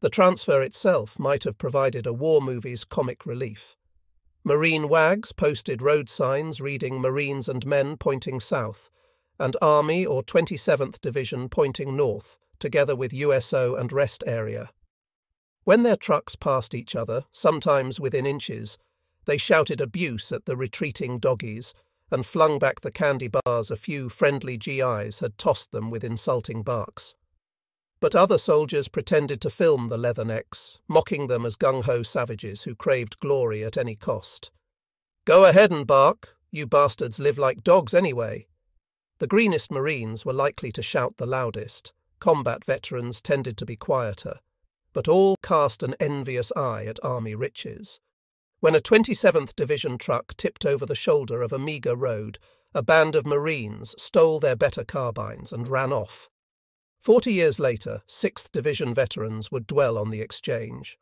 The transfer itself might have provided a war movie's comic relief. Marine wags posted road signs reading Marines and men pointing south, and Army or 27th Division pointing north, together with USO and rest area. When their trucks passed each other, sometimes within inches, they shouted abuse at the retreating doggies and flung back the candy bars a few friendly GIs had tossed them with insulting barks. But other soldiers pretended to film the leathernecks, mocking them as gung ho savages who craved glory at any cost. Go ahead and bark, you bastards live like dogs anyway. The greenest Marines were likely to shout the loudest, combat veterans tended to be quieter, but all cast an envious eye at Army riches. When a 27th Division truck tipped over the shoulder of a meagre road, a band of Marines stole their better carbines and ran off. Forty years later, 6th Division veterans would dwell on the exchange.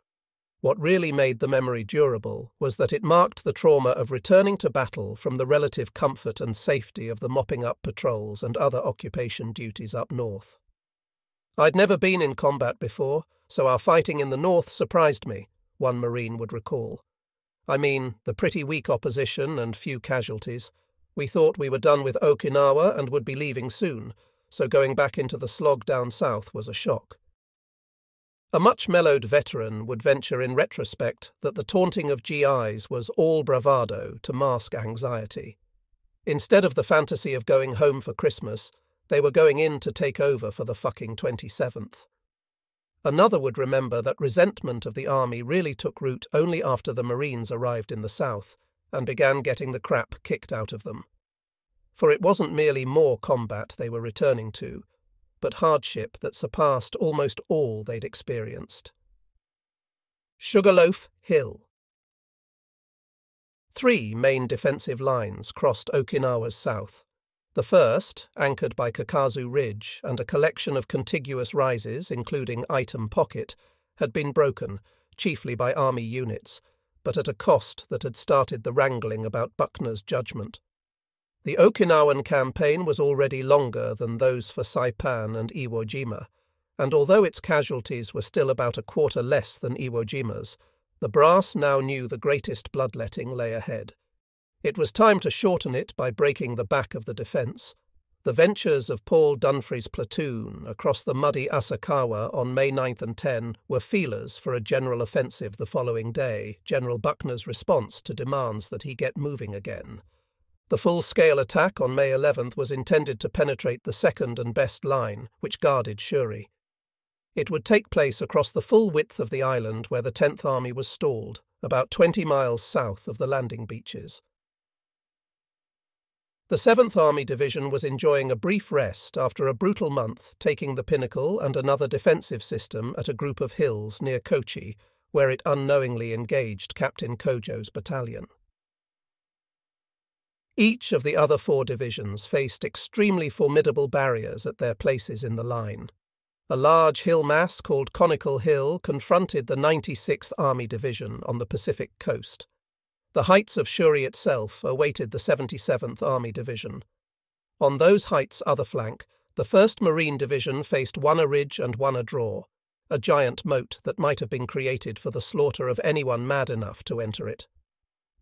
What really made the memory durable was that it marked the trauma of returning to battle from the relative comfort and safety of the mopping up patrols and other occupation duties up north. I'd never been in combat before, so our fighting in the north surprised me, one Marine would recall. I mean, the pretty weak opposition and few casualties. We thought we were done with Okinawa and would be leaving soon, so going back into the slog down south was a shock. A much mellowed veteran would venture in retrospect that the taunting of GIs was all bravado to mask anxiety. Instead of the fantasy of going home for Christmas, they were going in to take over for the fucking 27th. Another would remember that resentment of the army really took root only after the Marines arrived in the south and began getting the crap kicked out of them. For it wasn't merely more combat they were returning to, but hardship that surpassed almost all they'd experienced. Sugarloaf Hill Three main defensive lines crossed Okinawa's south the first, anchored by Kakazu Ridge and a collection of contiguous rises, including Item Pocket, had been broken, chiefly by army units, but at a cost that had started the wrangling about Buckner's judgment. The Okinawan campaign was already longer than those for Saipan and Iwo Jima, and although its casualties were still about a quarter less than Iwo Jima's, the brass now knew the greatest bloodletting lay ahead. It was time to shorten it by breaking the back of the defence. The ventures of Paul Dunphy's platoon across the muddy Asakawa on May 9th and 10 were feelers for a general offensive the following day, General Buckner's response to demands that he get moving again. The full scale attack on May 11th was intended to penetrate the second and best line, which guarded Shuri. It would take place across the full width of the island where the 10th Army was stalled, about 20 miles south of the landing beaches. The 7th Army Division was enjoying a brief rest after a brutal month taking the Pinnacle and another defensive system at a group of hills near Kochi, where it unknowingly engaged Captain Kojo's battalion. Each of the other four divisions faced extremely formidable barriers at their places in the line. A large hill mass called Conical Hill confronted the 96th Army Division on the Pacific coast. The heights of Shuri itself awaited the 77th Army Division. On those heights' other flank, the 1st Marine Division faced Wana Ridge and Wana Draw, a giant moat that might have been created for the slaughter of anyone mad enough to enter it.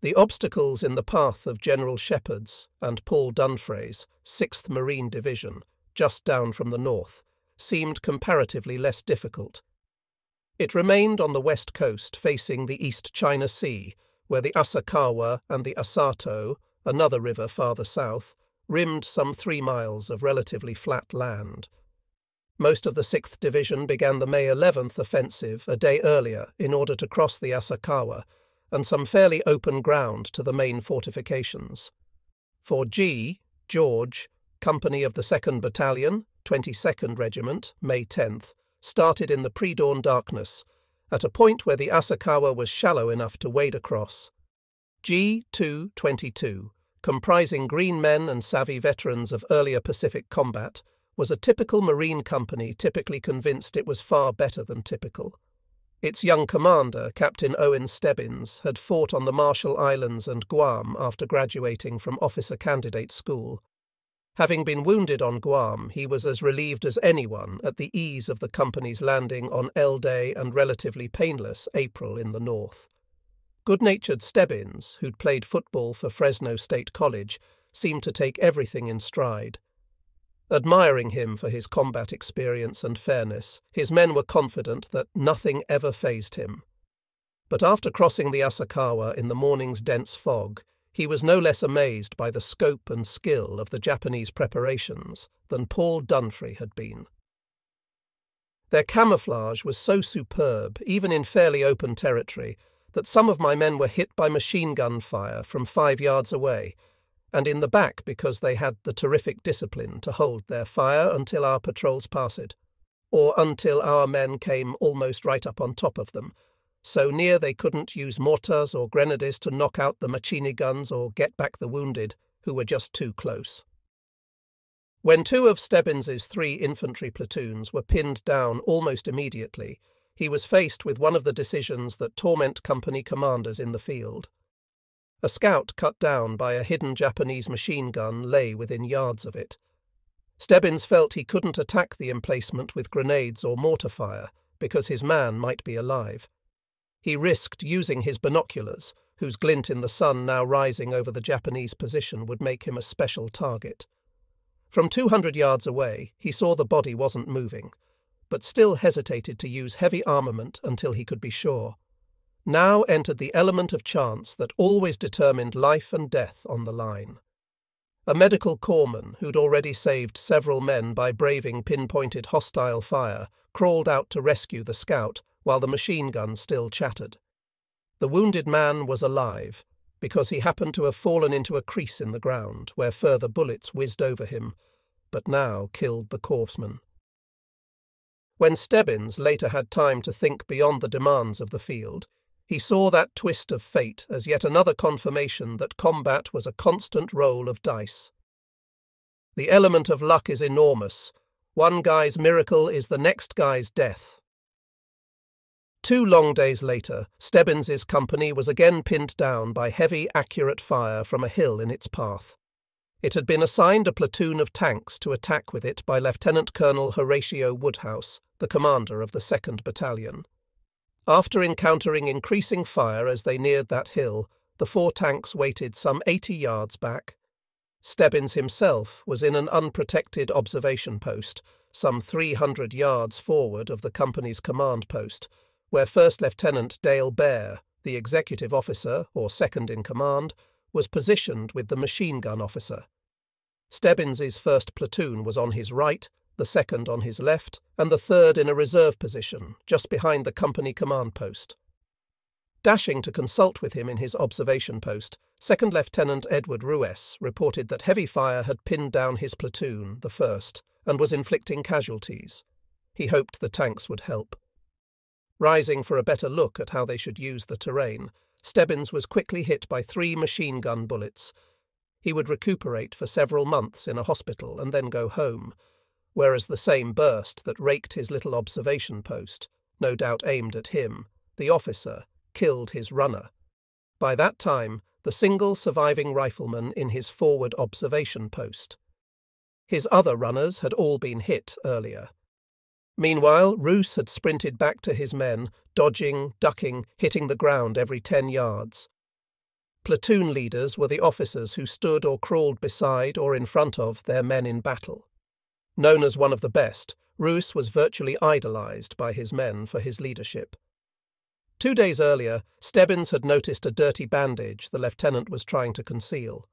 The obstacles in the path of General Shepherd's and Paul Dunphy's 6th Marine Division, just down from the north, seemed comparatively less difficult. It remained on the west coast facing the East China Sea where the Asakawa and the Asato, another river farther south, rimmed some three miles of relatively flat land. Most of the 6th Division began the May 11th offensive a day earlier in order to cross the Asakawa and some fairly open ground to the main fortifications. For G, George, Company of the 2nd Battalion, 22nd Regiment, May 10th, started in the pre dawn darkness at a point where the Asakawa was shallow enough to wade across. G222, comprising green men and savvy veterans of earlier Pacific combat, was a typical Marine company typically convinced it was far better than typical. Its young commander, Captain Owen Stebbins, had fought on the Marshall Islands and Guam after graduating from officer candidate school. Having been wounded on Guam, he was as relieved as anyone at the ease of the company's landing on L Day and relatively painless April in the north. Good natured Stebbins, who'd played football for Fresno State College, seemed to take everything in stride. Admiring him for his combat experience and fairness, his men were confident that nothing ever fazed him. But after crossing the Asakawa in the morning's dense fog, he was no less amazed by the scope and skill of the Japanese preparations than Paul Dunphy had been. Their camouflage was so superb, even in fairly open territory, that some of my men were hit by machine gun fire from five yards away, and in the back because they had the terrific discipline to hold their fire until our patrols passed, it, or until our men came almost right up on top of them, so near they couldn't use mortars or grenadiers to knock out the machine guns or get back the wounded, who were just too close. When two of Stebbins's three infantry platoons were pinned down almost immediately, he was faced with one of the decisions that torment company commanders in the field. A scout cut down by a hidden Japanese machine gun lay within yards of it. Stebbins felt he couldn't attack the emplacement with grenades or mortar fire because his man might be alive. He risked using his binoculars, whose glint in the sun now rising over the Japanese position would make him a special target. From 200 yards away, he saw the body wasn't moving, but still hesitated to use heavy armament until he could be sure. Now entered the element of chance that always determined life and death on the line. A medical corpsman, who'd already saved several men by braving pinpointed hostile fire, crawled out to rescue the scout while the machine gun still chattered. The wounded man was alive, because he happened to have fallen into a crease in the ground where further bullets whizzed over him, but now killed the corpsman. When Stebbins later had time to think beyond the demands of the field, he saw that twist of fate as yet another confirmation that combat was a constant roll of dice. The element of luck is enormous. One guy's miracle is the next guy's death. Two long days later, Stebbins's company was again pinned down by heavy, accurate fire from a hill in its path. It had been assigned a platoon of tanks to attack with it by Lieutenant Colonel Horatio Woodhouse, the commander of the 2nd Battalion. After encountering increasing fire as they neared that hill, the four tanks waited some 80 yards back. Stebbins himself was in an unprotected observation post, some 300 yards forward of the company's command post, where First Lieutenant Dale Bair, the executive officer, or second in command, was positioned with the machine gun officer. Stebbins's first platoon was on his right, the second on his left, and the third in a reserve position, just behind the company command post. Dashing to consult with him in his observation post, Second Lieutenant Edward Ruess reported that heavy fire had pinned down his platoon, the first, and was inflicting casualties. He hoped the tanks would help. Rising for a better look at how they should use the terrain, Stebbins was quickly hit by three machine gun bullets he would recuperate for several months in a hospital and then go home, whereas the same burst that raked his little observation post, no doubt aimed at him, the officer, killed his runner. By that time, the single surviving rifleman in his forward observation post. His other runners had all been hit earlier. Meanwhile, Ruess had sprinted back to his men, dodging, ducking, hitting the ground every ten yards. Platoon leaders were the officers who stood or crawled beside or in front of their men in battle. Known as one of the best, Ruess was virtually idolized by his men for his leadership. Two days earlier, Stebbins had noticed a dirty bandage the lieutenant was trying to conceal.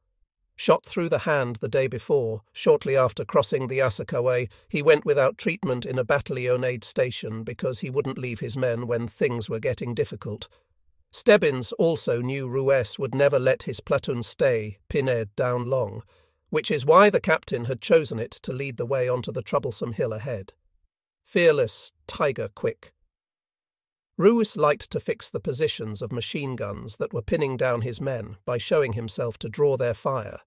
Shot through the hand the day before, shortly after crossing the Asakawa, he went without treatment in a battalion aid station because he wouldn't leave his men when things were getting difficult, Stebbins also knew Ruess would never let his platoon stay pinhead down long, which is why the captain had chosen it to lead the way onto the troublesome hill ahead. Fearless, tiger quick. Ruess liked to fix the positions of machine guns that were pinning down his men by showing himself to draw their fire.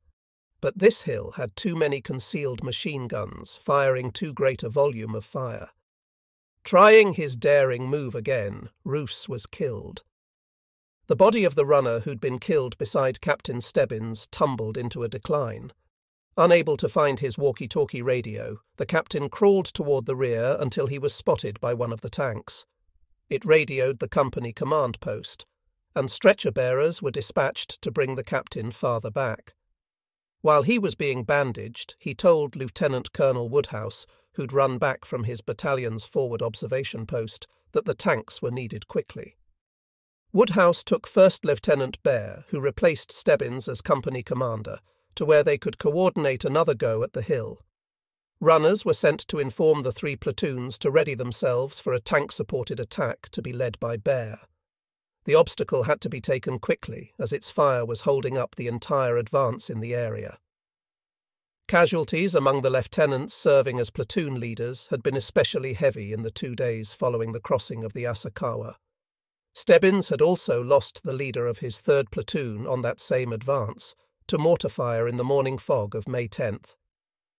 But this hill had too many concealed machine guns firing too great a volume of fire. Trying his daring move again, Ruess was killed. The body of the runner who'd been killed beside Captain Stebbins tumbled into a decline. Unable to find his walkie talkie radio, the captain crawled toward the rear until he was spotted by one of the tanks. It radioed the company command post, and stretcher bearers were dispatched to bring the captain farther back. While he was being bandaged, he told Lieutenant Colonel Woodhouse, who'd run back from his battalion's forward observation post, that the tanks were needed quickly. Woodhouse took First Lieutenant Bair, who replaced Stebbins as company commander, to where they could coordinate another go at the hill. Runners were sent to inform the three platoons to ready themselves for a tank supported attack to be led by Bair. The obstacle had to be taken quickly, as its fire was holding up the entire advance in the area. Casualties among the lieutenants serving as platoon leaders had been especially heavy in the two days following the crossing of the Asakawa. Stebbins had also lost the leader of his third platoon on that same advance to mortar fire in the morning fog of May 10th.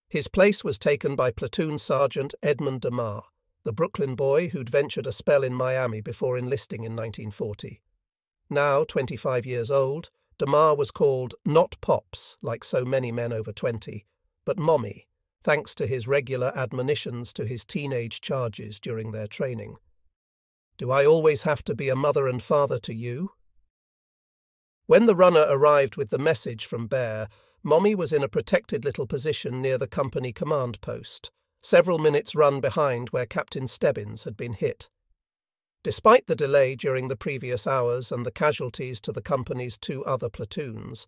His place was taken by Platoon Sergeant Edmund DeMar, the Brooklyn boy who'd ventured a spell in Miami before enlisting in 1940. Now 25 years old, DeMar was called not Pops, like so many men over 20, but Mommy, thanks to his regular admonitions to his teenage charges during their training. Do I always have to be a mother and father to you? When the runner arrived with the message from Bair, Mommy was in a protected little position near the company command post, several minutes' run behind where Captain Stebbins had been hit. Despite the delay during the previous hours and the casualties to the company's two other platoons,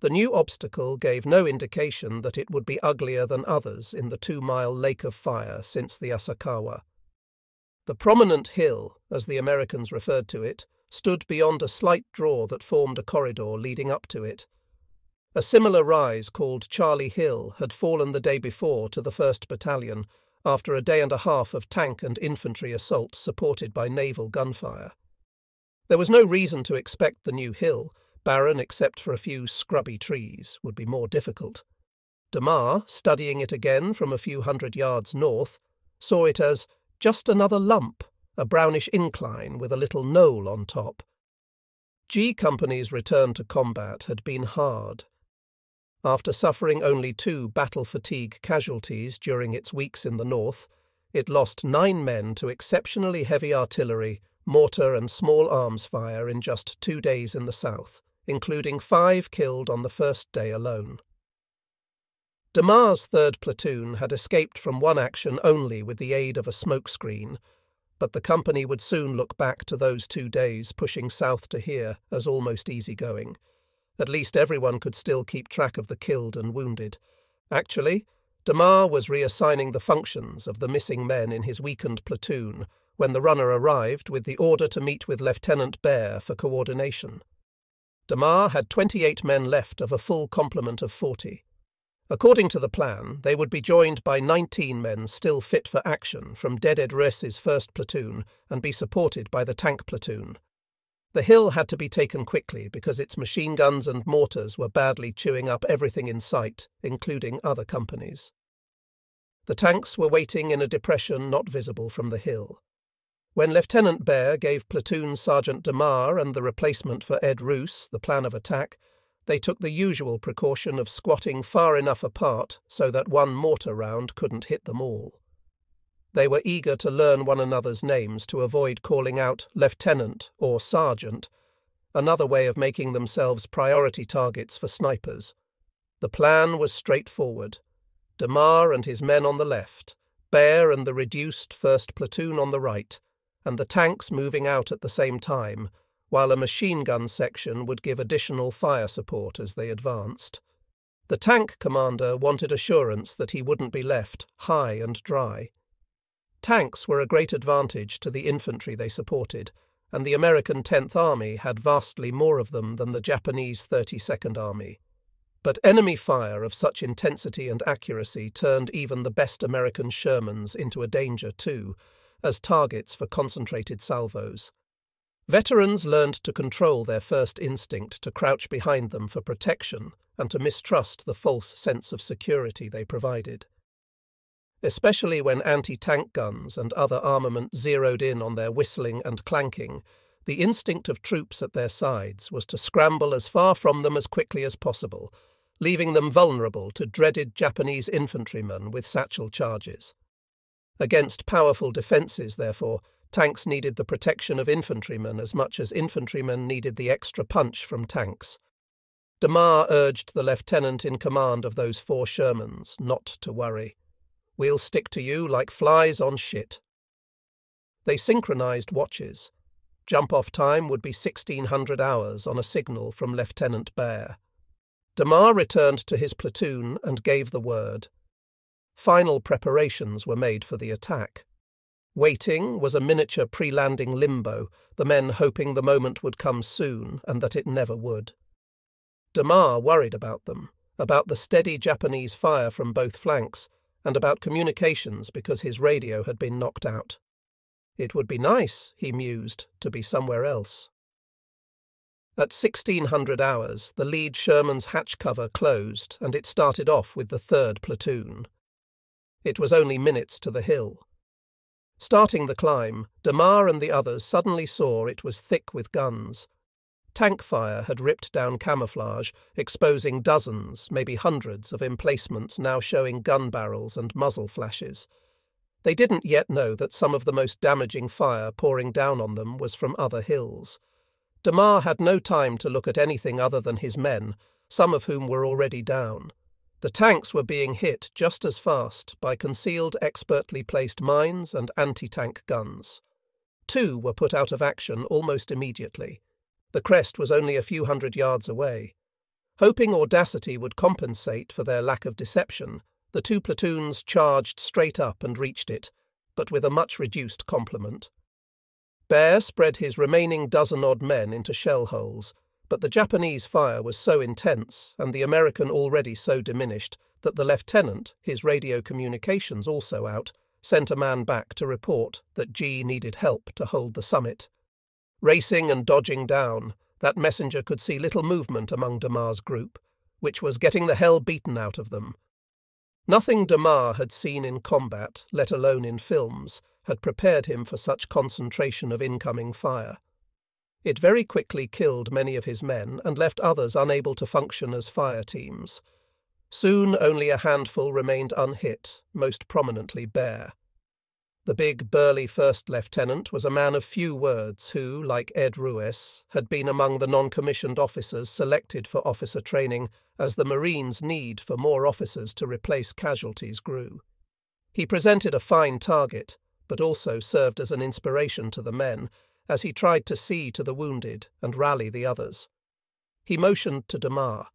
the new obstacle gave no indication that it would be uglier than others in the two mile lake of fire since the Asakawa. The prominent hill, as the Americans referred to it, stood beyond a slight draw that formed a corridor leading up to it. A similar rise called Charlie Hill had fallen the day before to the 1st Battalion after a day and a half of tank and infantry assault supported by naval gunfire. There was no reason to expect the new hill, barren except for a few scrubby trees, would be more difficult. DeMar, studying it again from a few hundred yards north, saw it as just another lump a brownish incline with a little knoll on top. G Company's return to combat had been hard. After suffering only two battle fatigue casualties during its weeks in the north, it lost nine men to exceptionally heavy artillery, mortar, and small arms fire in just two days in the south, including five killed on the first day alone. DeMar's third platoon had escaped from one action only with the aid of a smokescreen, but the company would soon look back to those two days pushing south to here as almost easy going. At least everyone could still keep track of the killed and wounded. Actually, DeMar was reassigning the functions of the missing men in his weakened platoon when the runner arrived with the order to meet with Lieutenant Bair for coordination. DeMar had 28 men left of a full complement of 40. According to the plan, they would be joined by 19 men still fit for action from Deded Ruess's first platoon and be supported by the tank platoon. The hill had to be taken quickly because its machine guns and mortars were badly chewing up everything in sight, including other companies. The tanks were waiting in a depression not visible from the hill. When Lieutenant Bair gave Platoon Sergeant DeMar and the replacement for Ed Ruess the plan of attack, they took the usual precaution of squatting far enough apart so that one mortar round couldn't hit them all. They were eager to learn one another's names to avoid calling out Lieutenant or Sergeant, another way of making themselves priority targets for snipers. The plan was straightforward. DeMar and his men on the left, Bair and the reduced first platoon on the right, and the tanks moving out at the same time, while a machine gun section would give additional fire support as they advanced. The tank commander wanted assurance that he wouldn't be left high and dry. Tanks were a great advantage to the infantry they supported, and the American 10th Army had vastly more of them than the Japanese 32nd Army. But enemy fire of such intensity and accuracy turned even the best American Shermans into a danger too, as targets for concentrated salvos. Veterans learned to control their first instinct to crouch behind them for protection and to mistrust the false sense of security they provided. Especially when anti tank guns and other armament zeroed in on their whistling and clanking, the instinct of troops at their sides was to scramble as far from them as quickly as possible, leaving them vulnerable to dreaded Japanese infantrymen with satchel charges. Against powerful defences, therefore, tanks needed the protection of infantrymen as much as infantrymen needed the extra punch from tanks. DeMar urged the lieutenant in command of those four Shermans not to worry. We'll stick to you like flies on shit. They synchronized watches. Jump off time would be 1600 hours on a signal from Lieutenant Bair. DeMar returned to his platoon and gave the word. Final preparations were made for the attack. Waiting was a miniature pre landing limbo, the men hoping the moment would come soon and that it never would. DeMar worried about them, about the steady Japanese fire from both flanks, and about communications because his radio had been knocked out. It would be nice, he mused, to be somewhere else. At 1600 hours, the lead Sherman's hatch cover closed and it started off with the third platoon. It was only minutes to the hill. Starting the climb, DeMar and the others suddenly saw it was thick with guns. Tank fire had ripped down camouflage, exposing dozens, maybe hundreds, of emplacements now showing gun barrels and muzzle flashes. They didn't yet know that some of the most damaging fire pouring down on them was from other hills. DeMar had no time to look at anything other than his men, some of whom were already down. The tanks were being hit just as fast by concealed, expertly placed mines and anti tank guns. Two were put out of action almost immediately. The crest was only a few hundred yards away. Hoping Audacity would compensate for their lack of deception, the two platoons charged straight up and reached it, but with a much reduced complement. Bair spread his remaining dozen odd men into shell holes, but the Japanese fire was so intense and the American already so diminished that the lieutenant, his radio communications also out, sent a man back to report that G needed help to hold the summit. Racing and dodging down, that messenger could see little movement among DeMar's group, which was getting the hell beaten out of them, Nothing DeMar had seen in combat, let alone in films, had prepared him for such concentration of incoming fire. It very quickly killed many of his men and left others unable to function as fire teams. Soon only a handful remained unhit, most prominently Bair. The big, burly first lieutenant was a man of few words who, like Ed Ruess, had been among the non commissioned officers selected for officer training as the Marines' need for more officers to replace casualties grew. He presented a fine target, but also served as an inspiration to the men as he tried to see to the wounded and rally the others. He motioned to DeMar.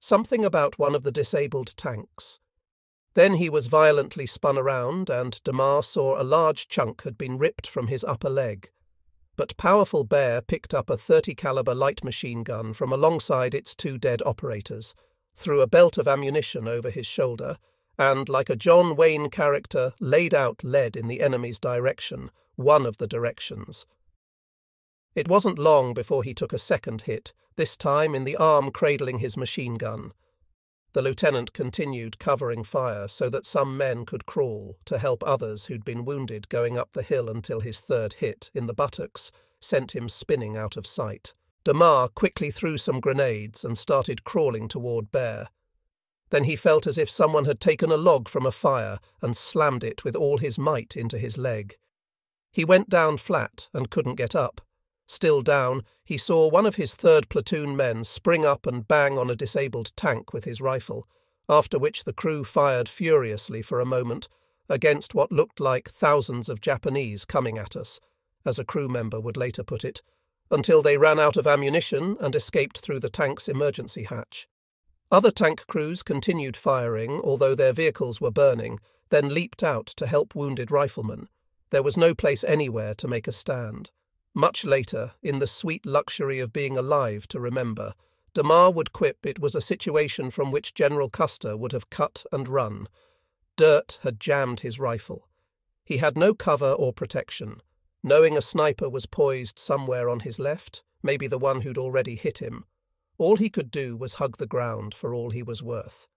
Something about one of the disabled tanks, then he was violently spun around, and DeMar saw a large chunk had been ripped from his upper leg. But powerful Bair picked up a 30 caliber light machine gun from alongside its two dead operators, threw a belt of ammunition over his shoulder, and, like a John Wayne character, laid out lead in the enemy's direction, one of the directions. It wasn't long before he took a second hit, this time in the arm cradling his machine gun. The lieutenant continued covering fire so that some men could crawl to help others who'd been wounded going up the hill until his third hit in the buttocks sent him spinning out of sight. DeMar quickly threw some grenades and started crawling toward Bair. Then he felt as if someone had taken a log from a fire and slammed it with all his might into his leg. He went down flat and couldn't get up. Still down, he saw one of his third platoon men spring up and bang on a disabled tank with his rifle, after which the crew fired furiously for a moment against what looked like thousands of Japanese coming at us, as a crew member would later put it, until they ran out of ammunition and escaped through the tank's emergency hatch. Other tank crews continued firing, although their vehicles were burning, then leaped out to help wounded riflemen. There was no place anywhere to make a stand. Much later, in the sweet luxury of being alive to remember, DeMar would quip it was a situation from which General Custer would have cut and run. Dirt had jammed his rifle. He had no cover or protection. Knowing a sniper was poised somewhere on his left, maybe the one who'd already hit him, all he could do was hug the ground for all he was worth.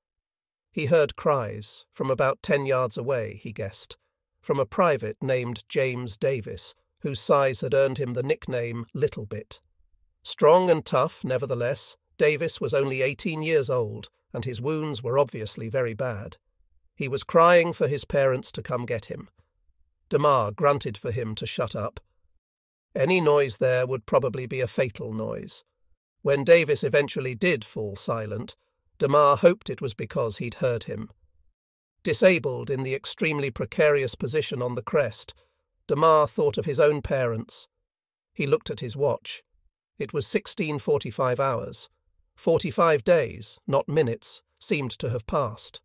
He heard cries, from about ten yards away, he guessed, from a private named James Davis whose size had earned him the nickname Little Bit. Strong and tough, nevertheless, Davis was only 18 years old and his wounds were obviously very bad. He was crying for his parents to come get him. DeMar grunted for him to shut up. Any noise there would probably be a fatal noise. When Davis eventually did fall silent, DeMar hoped it was because he'd heard him. Disabled in the extremely precarious position on the crest, DeMar thought of his own parents. He looked at his watch. It was 1645 hours. Forty-five days, not minutes, seemed to have passed.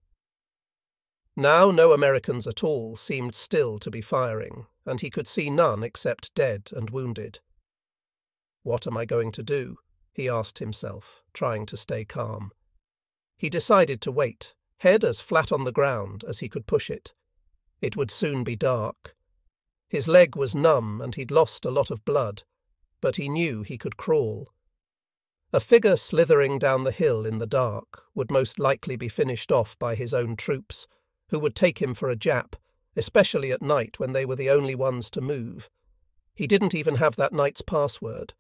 Now no Americans at all seemed still to be firing, and he could see none except dead and wounded. What am I going to do? he asked himself, trying to stay calm. He decided to wait, head as flat on the ground as he could push it. It would soon be dark. His leg was numb and he'd lost a lot of blood, but he knew he could crawl. A figure slithering down the hill in the dark would most likely be finished off by his own troops, who would take him for a Jap, especially at night when they were the only ones to move. He didn't even have that night's password.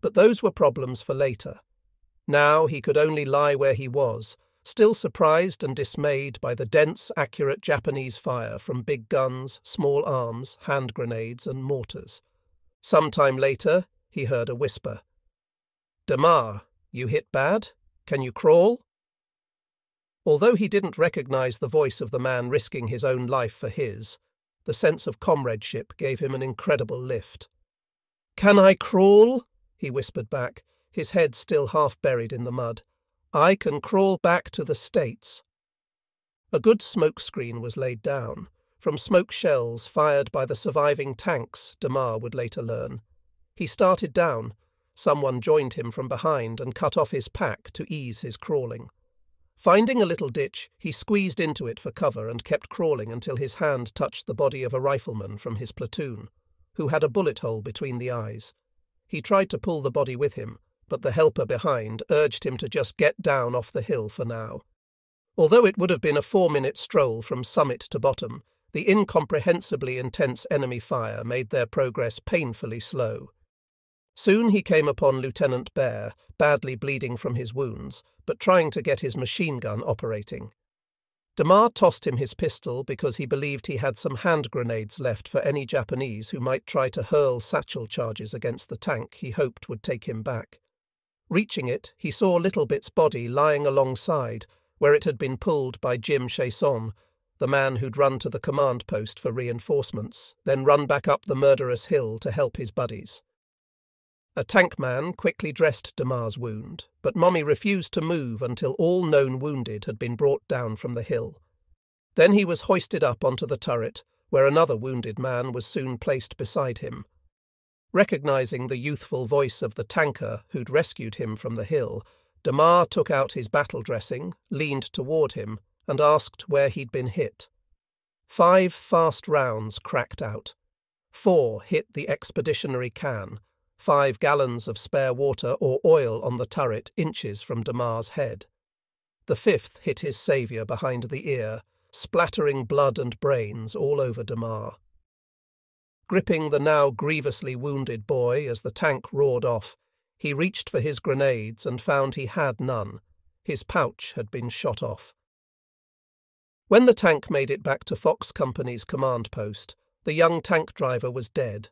But those were problems for later. Now he could only lie where he was, still surprised and dismayed by the dense, accurate Japanese fire from big guns, small arms, hand grenades, and mortars. Some time later, he heard a whisper. DeMar, you hit bad? Can you crawl? Although he didn't recognize the voice of the man risking his own life for his, the sense of comradeship gave him an incredible lift. Can I crawl? he whispered back, his head still half buried in the mud. I can crawl back to the States. A good smoke screen was laid down, from smoke shells fired by the surviving tanks, DeMar would later learn. He started down, Someone joined him from behind and cut off his pack to ease his crawling. Finding a little ditch, he squeezed into it for cover and kept crawling until his hand touched the body of a rifleman from his platoon, who had a bullet hole between the eyes. He tried to pull the body with him, but the helper behind urged him to just get down off the hill for now. Although it would have been a four minute stroll from summit to bottom, the incomprehensibly intense enemy fire made their progress painfully slow. Soon he came upon Lieutenant Bair, badly bleeding from his wounds, but trying to get his machine gun operating. DeMar tossed him his pistol because he believed he had some hand grenades left for any Japanese who might try to hurl satchel charges against the tank he hoped would take him back. Reaching it, he saw Littlebit's body lying alongside, where it had been pulled by Jim Chason, the man who'd run to the command post for reinforcements, then run back up the murderous hill to help his buddies. A tank man quickly dressed DeMar's wound, but Mommy refused to move until all known wounded had been brought down from the hill. Then he was hoisted up onto the turret, where another wounded man was soon placed beside him. Recognizing the youthful voice of the tanker who'd rescued him from the hill, DeMar took out his battle dressing, leaned toward him, and asked where he'd been hit. Five fast rounds cracked out. Four hit the expeditionary can, five gallons of spare water or oil on the turret inches from DeMar's head. The fifth hit his saviour behind the ear, splattering blood and brains all over DeMar. Gripping the now grievously wounded boy as the tank roared off, he reached for his grenades and found he had none. His pouch had been shot off. When the tank made it back to Fox Company's command post, the young tank driver was dead,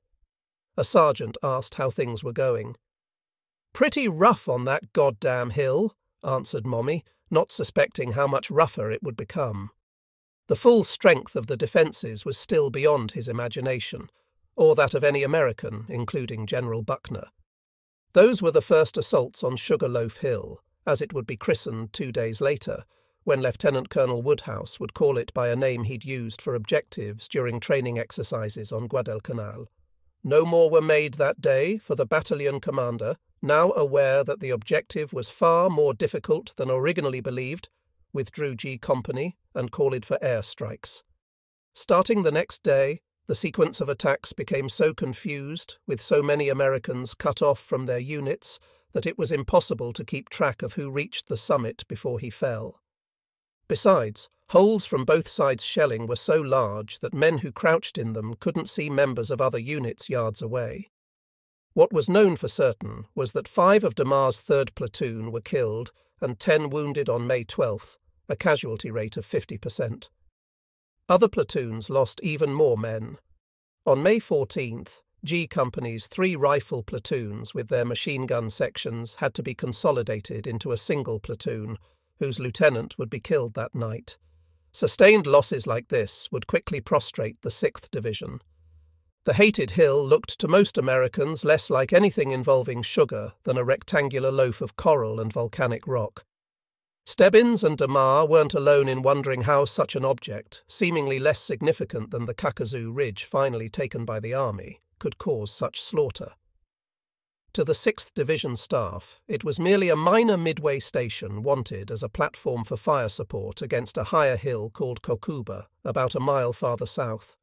a sergeant asked how things were going. Pretty rough on that goddamn hill, answered Mommy, not suspecting how much rougher it would become. The full strength of the defences was still beyond his imagination, or that of any American, including General Buckner. Those were the first assaults on Sugarloaf Hill, as it would be christened two days later, when Lieutenant Colonel Woodhouse would call it by a name he'd used for objectives during training exercises on Guadalcanal. No more were made that day, for the battalion commander, now aware that the objective was far more difficult than originally believed, withdrew G Company and called for air strikes. Starting the next day, the sequence of attacks became so confused, with so many Americans cut off from their units, that it was impossible to keep track of who reached the summit before he fell. Besides, Holes from both sides' shelling were so large that men who crouched in them couldn't see members of other units yards away. What was known for certain was that five of DeMar's third platoon were killed and 10 wounded on May 12th, a casualty rate of 50%. Other platoons lost even more men. On May 14th, G Company's three rifle platoons with their machine gun sections had to be consolidated into a single platoon, whose lieutenant would be killed that night. Sustained losses like this would quickly prostrate the 6th Division. The hated hill looked to most Americans less like anything involving sugar than a rectangular loaf of coral and volcanic rock. Stebbins and DeMar weren't alone in wondering how such an object, seemingly less significant than the Kakazu Ridge finally taken by the Army, could cause such slaughter. To the 6th Division staff, it was merely a minor midway station wanted as a platform for fire support against a higher hill called Kokuba, about a mile farther south.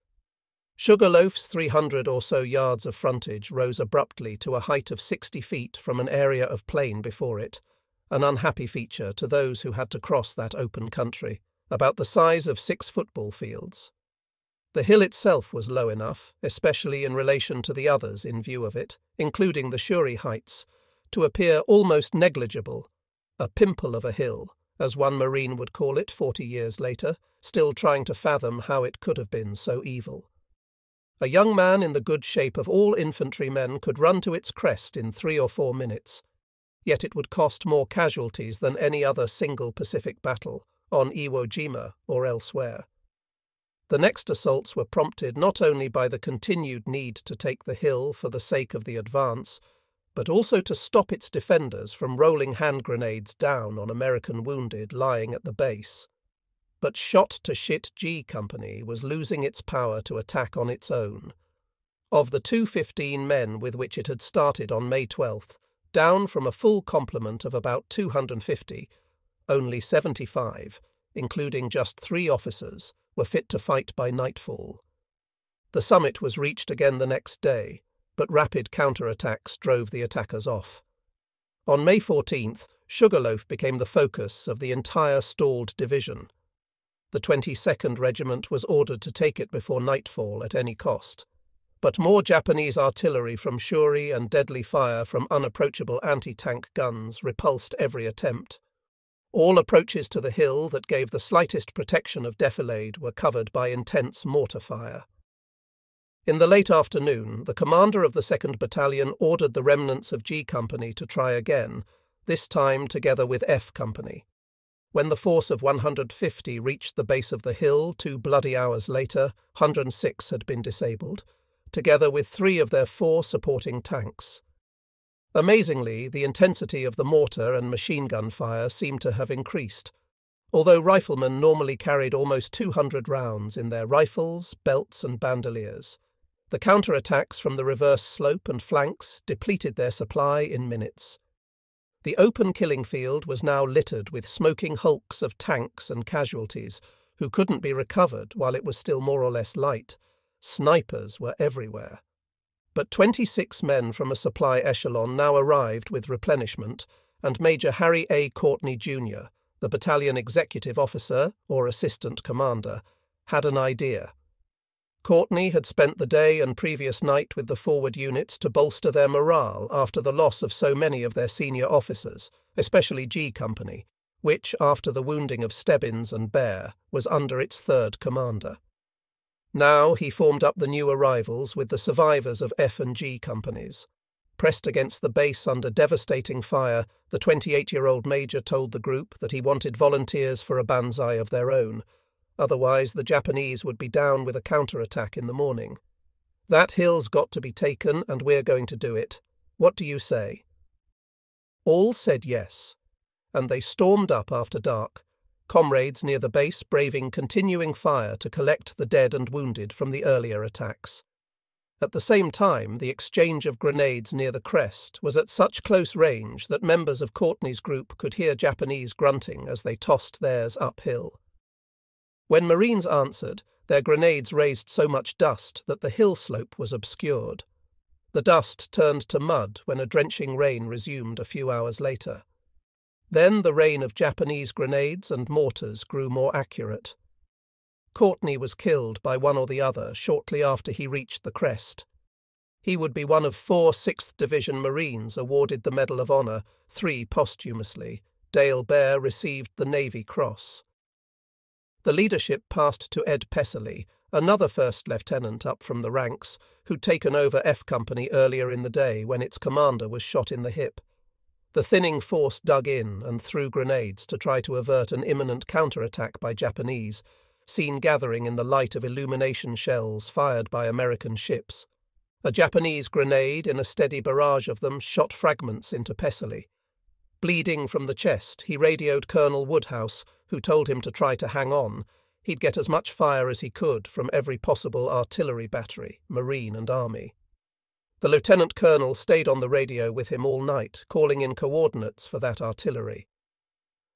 Sugarloaf's 300 or so yards of frontage rose abruptly to a height of 60 feet from an area of plain before it, an unhappy feature to those who had to cross that open country, about the size of six football fields. The hill itself was low enough, especially in relation to the others in view of it, including the Shuri Heights, to appear almost negligible, a pimple of a hill, as one Marine would call it forty years later, still trying to fathom how it could have been so evil. A young man in the good shape of all infantrymen could run to its crest in three or four minutes, yet it would cost more casualties than any other single Pacific battle, on Iwo Jima or elsewhere. The next assaults were prompted not only by the continued need to take the hill for the sake of the advance, but also to stop its defenders from rolling hand grenades down on American wounded lying at the base but Shot to Shit G Company was losing its power to attack on its own. Of the 215 men with which it had started on May 12th, down from a full complement of about 250, only 75, including just three officers, were fit to fight by nightfall. The summit was reached again the next day, but rapid counterattacks drove the attackers off. On May 14th, Sugarloaf became the focus of the entire stalled division, the 22nd Regiment was ordered to take it before nightfall at any cost. But more Japanese artillery from Shuri and deadly fire from unapproachable anti tank guns repulsed every attempt. All approaches to the hill that gave the slightest protection of defilade were covered by intense mortar fire. In the late afternoon, the commander of the 2nd Battalion ordered the remnants of G Company to try again, this time together with F Company. When the force of 150 reached the base of the hill two bloody hours later, 106 had been disabled, together with three of their four supporting tanks. Amazingly, the intensity of the mortar and machine gun fire seemed to have increased, although riflemen normally carried almost 200 rounds in their rifles, belts, and bandoliers. The counterattacks from the reverse slope and flanks depleted their supply in minutes. The open killing field was now littered with smoking hulks of tanks and casualties, who couldn't be recovered while it was still more or less light. Snipers were everywhere. But 26 men from a supply echelon now arrived with replenishment, and Major Harry A. Courtney, Jr., the battalion executive officer, or assistant commander, had an idea. Courtney had spent the day and previous night with the forward units to bolster their morale after the loss of so many of their senior officers, especially G Company, which, after the wounding of Stebbins and Bair, was under its third commander. Now he formed up the new arrivals with the survivors of F and G companies. Pressed against the base under devastating fire, the 28 year old major told the group that he wanted volunteers for a banzai of their own, Otherwise, the Japanese would be down with a counterattack in the morning. That hill's got to be taken, and we're going to do it. What do you say? All said yes, and they stormed up after dark, comrades near the base braving continuing fire to collect the dead and wounded from the earlier attacks. At the same time, the exchange of grenades near the crest was at such close range that members of Courtney's group could hear Japanese grunting as they tossed theirs uphill. When Marines answered, their grenades raised so much dust that the hill slope was obscured. The dust turned to mud when a drenching rain resumed a few hours later. Then the rain of Japanese grenades and mortars grew more accurate. Courtney was killed by one or the other shortly after he reached the crest. He would be one of four 6th Division Marines awarded the Medal of Honor, three posthumously, Dale Bair received the Navy Cross. The leadership passed to Ed Pesely, another first lieutenant up from the ranks, who'd taken over F Company earlier in the day when its commander was shot in the hip. The thinning force dug in and threw grenades to try to avert an imminent counterattack by Japanese, seen gathering in the light of illumination shells fired by American ships. A Japanese grenade in a steady barrage of them shot fragments into Pesely. Bleeding from the chest, he radioed Colonel Woodhouse, who told him to try to hang on. He'd get as much fire as he could from every possible artillery battery, Marine and Army. The Lieutenant Colonel stayed on the radio with him all night, calling in coordinates for that artillery.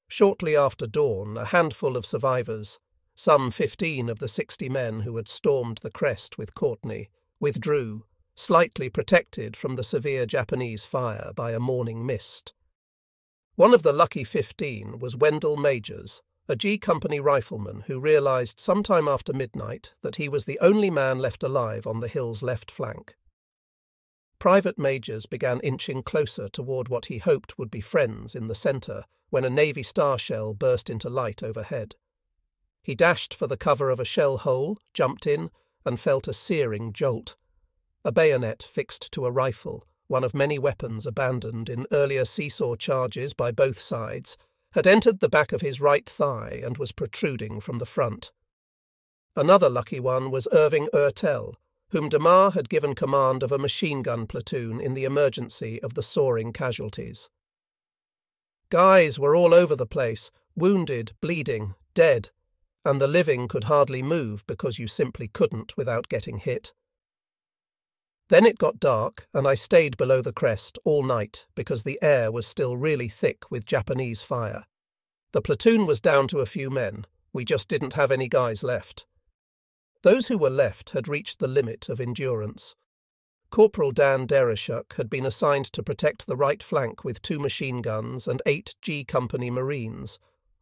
Shortly after dawn, a handful of survivors, some fifteen of the sixty men who had stormed the crest with Courtney, withdrew slightly protected from the severe Japanese fire by a morning mist. One of the lucky fifteen was Wendell Majors, a G Company rifleman who realized sometime after midnight that he was the only man left alive on the hill's left flank. Private Majors began inching closer toward what he hoped would be friends in the centre when a Navy star shell burst into light overhead. He dashed for the cover of a shell hole, jumped in, and felt a searing jolt a bayonet fixed to a rifle, one of many weapons abandoned in earlier seesaw charges by both sides, had entered the back of his right thigh and was protruding from the front. Another lucky one was Irving Ertel, whom DeMar had given command of a machine gun platoon in the emergency of the soaring casualties. Guys were all over the place, wounded, bleeding, dead, and the living could hardly move because you simply couldn't without getting hit. Then it got dark, and I stayed below the crest all night because the air was still really thick with Japanese fire. The platoon was down to a few men. We just didn't have any guys left. Those who were left had reached the limit of endurance. Corporal Dan Dereshuk had been assigned to protect the right flank with two machine guns and eight G Company Marines,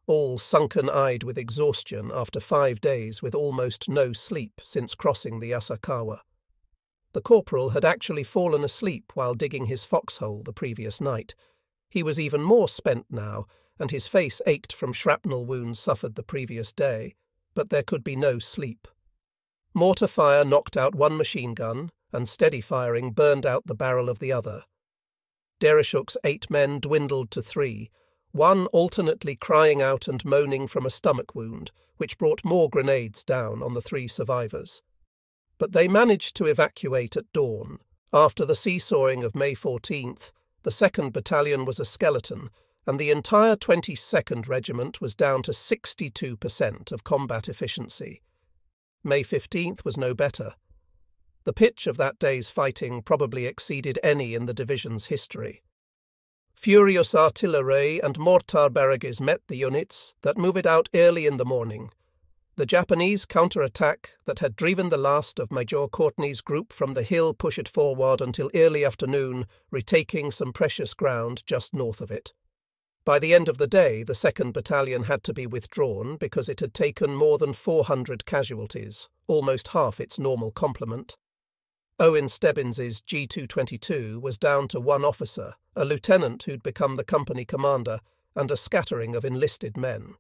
all sunken eyed with exhaustion after five days with almost no sleep since crossing the Asakawa. The corporal had actually fallen asleep while digging his foxhole the previous night. He was even more spent now, and his face ached from shrapnel wounds suffered the previous day, but there could be no sleep. Mortar fire knocked out one machine gun, and steady firing burned out the barrel of the other. Dereshuk's eight men dwindled to three, one alternately crying out and moaning from a stomach wound, which brought more grenades down on the three survivors but they managed to evacuate at dawn. After the seesawing of May 14th, the 2nd Battalion was a skeleton, and the entire 22nd Regiment was down to 62% of combat efficiency. May 15th was no better. The pitch of that day's fighting probably exceeded any in the division's history. Furious artillery and mortar barrages met the units that moved out early in the morning, the Japanese counterattack that had driven the last of Major Courtney's group from the hill pushed it forward until early afternoon, retaking some precious ground just north of it. By the end of the day, the 2nd Battalion had to be withdrawn because it had taken more than 400 casualties, almost half its normal complement. Owen Stebbins's G222 was down to one officer, a lieutenant who'd become the company commander, and a scattering of enlisted men.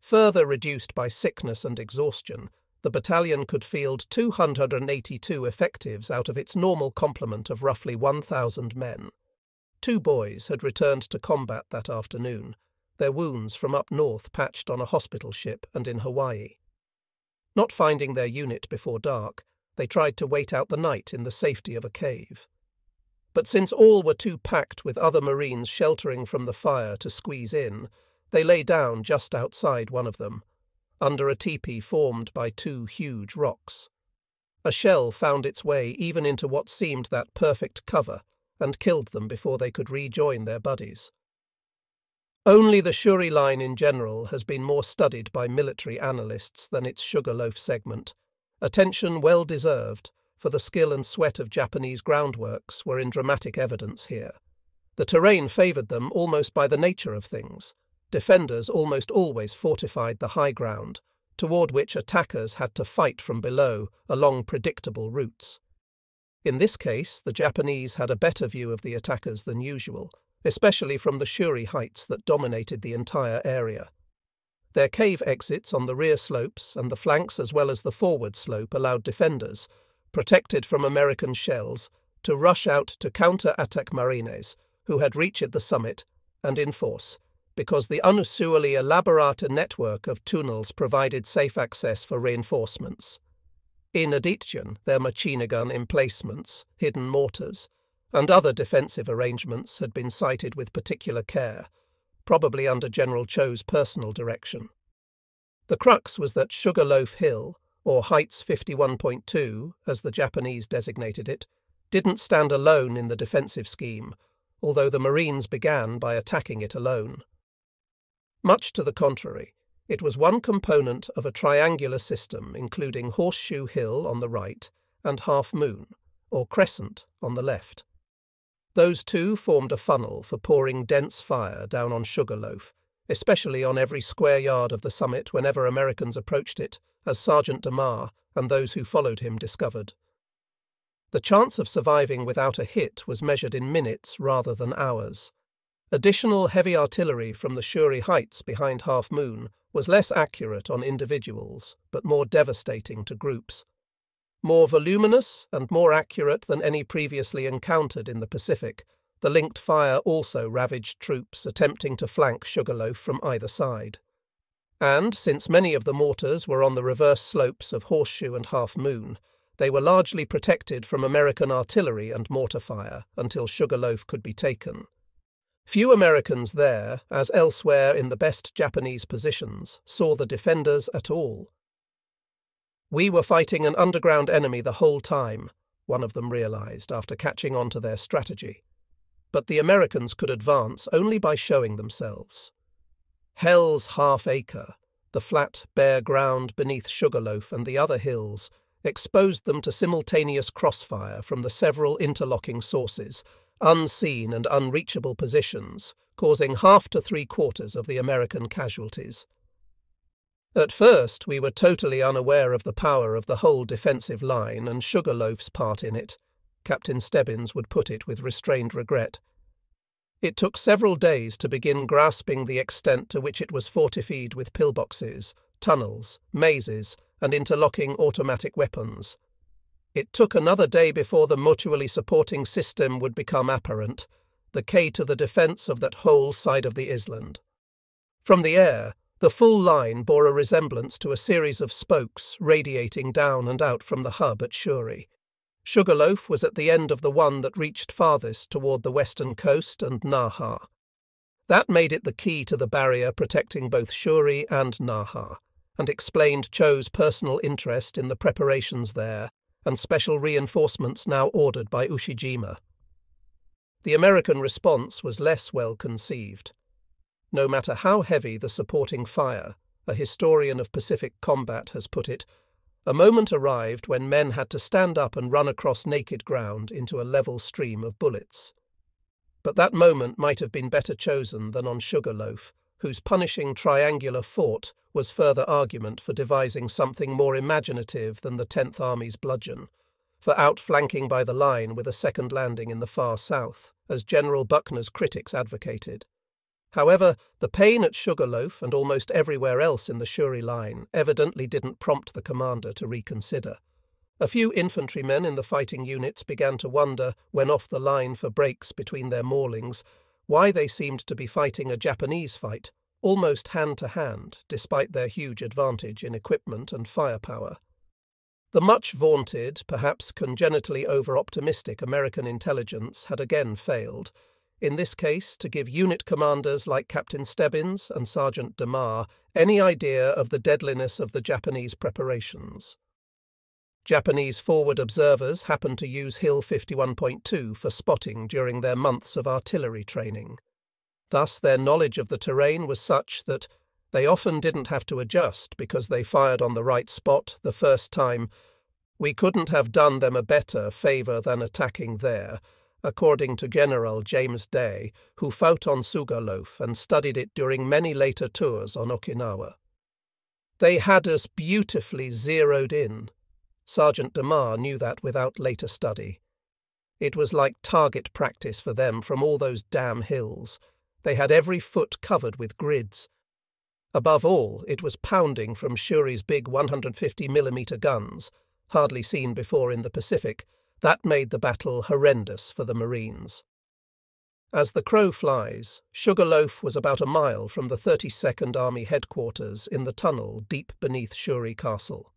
Further reduced by sickness and exhaustion, the battalion could field 282 effectives out of its normal complement of roughly 1,000 men. Two boys had returned to combat that afternoon, their wounds from up north patched on a hospital ship and in Hawaii. Not finding their unit before dark, they tried to wait out the night in the safety of a cave. But since all were too packed with other Marines sheltering from the fire to squeeze in, they lay down just outside one of them, under a tepee formed by two huge rocks. A shell found its way even into what seemed that perfect cover and killed them before they could rejoin their buddies. Only the Shuri line in general has been more studied by military analysts than its Sugarloaf segment. Attention well deserved, for the skill and sweat of Japanese groundworks were in dramatic evidence here. The terrain favoured them almost by the nature of things, defenders almost always fortified the high ground, toward which attackers had to fight from below along predictable routes. In this case, the Japanese had a better view of the attackers than usual, especially from the Shuri heights that dominated the entire area. Their cave exits on the rear slopes and the flanks as well as the forward slope allowed defenders, protected from American shells, to rush out to counter attack Marines, who had reached the summit, and in force, because the unusually elaborate network of tunnels provided safe access for reinforcements. In addition, their machine gun emplacements, hidden mortars, and other defensive arrangements had been sighted with particular care, probably under General Cho's personal direction. The crux was that Sugarloaf Hill, or Heights 51.2, as the Japanese designated it, didn't stand alone in the defensive scheme, although the Marines began by attacking it alone. Much to the contrary, it was one component of a triangular system including Horseshoe Hill on the right and Half Moon, or Crescent, on the left. Those two formed a funnel for pouring dense fire down on Sugarloaf, especially on every square yard of the summit whenever Americans approached it, as Sergeant DeMar and those who followed him discovered. The chance of surviving without a hit was measured in minutes rather than hours. Additional heavy artillery from the Shuri Heights behind Half Moon was less accurate on individuals, but more devastating to groups. More voluminous and more accurate than any previously encountered in the Pacific, the linked fire also ravaged troops attempting to flank Sugarloaf from either side. And, since many of the mortars were on the reverse slopes of Horseshoe and Half Moon, they were largely protected from American artillery and mortar fire until Sugarloaf could be taken. Few Americans there, as elsewhere in the best Japanese positions, saw the defenders at all. We were fighting an underground enemy the whole time, one of them realized after catching on to their strategy. But the Americans could advance only by showing themselves. Hell's half acre, the flat, bare ground beneath Sugarloaf and the other hills, exposed them to simultaneous crossfire from the several interlocking sources unseen and unreachable positions, causing half to three quarters of the American casualties. At first, we were totally unaware of the power of the whole defensive line and Sugarloaf's part in it, Captain Stebbins would put it with restrained regret. It took several days to begin grasping the extent to which it was fortified with pillboxes, tunnels, mazes, and interlocking automatic weapons. It took another day before the mutually supporting system would become apparent, the key to the defence of that whole side of the island. From the air, the full line bore a resemblance to a series of spokes radiating down and out from the hub at Shuri. Sugarloaf was at the end of the one that reached farthest toward the western coast and Naha. That made it the key to the barrier protecting both Shuri and Naha, and explained Cho's personal interest in the preparations there and special reinforcements now ordered by Ushijima. The American response was less well conceived. No matter how heavy the supporting fire, a historian of Pacific combat has put it, a moment arrived when men had to stand up and run across naked ground into a level stream of bullets. But that moment might have been better chosen than on Sugarloaf, whose punishing triangular fort was further argument for devising something more imaginative than the Tenth Army's bludgeon, for outflanking by the line with a second landing in the far south, as General Buckner's critics advocated. However, the pain at Sugarloaf and almost everywhere else in the Shuri line evidently didn't prompt the commander to reconsider. A few infantrymen in the fighting units began to wonder, when off the line for breaks between their maulings, why they seemed to be fighting a Japanese fight, almost hand to hand, despite their huge advantage in equipment and firepower. The much vaunted, perhaps congenitally over optimistic American intelligence had again failed, in this case to give unit commanders like Captain Stebbins and Sergeant DeMar any idea of the deadliness of the Japanese preparations. Japanese forward observers happened to use Hill 51.2 for spotting during their months of artillery training. Thus, their knowledge of the terrain was such that they often didn't have to adjust because they fired on the right spot the first time. We couldn't have done them a better favour than attacking there, according to General James Day, who fought on Sugarloaf and studied it during many later tours on Okinawa. They had us beautifully zeroed in, Sergeant DeMar knew that without later study. It was like target practice for them from all those damn hills. They had every foot covered with grids. Above all, it was pounding from Shuri's big 150mm guns, hardly seen before in the Pacific, that made the battle horrendous for the Marines. As the crow flies, Sugarloaf was about a mile from the 32nd Army headquarters in the tunnel deep beneath Shuri Castle.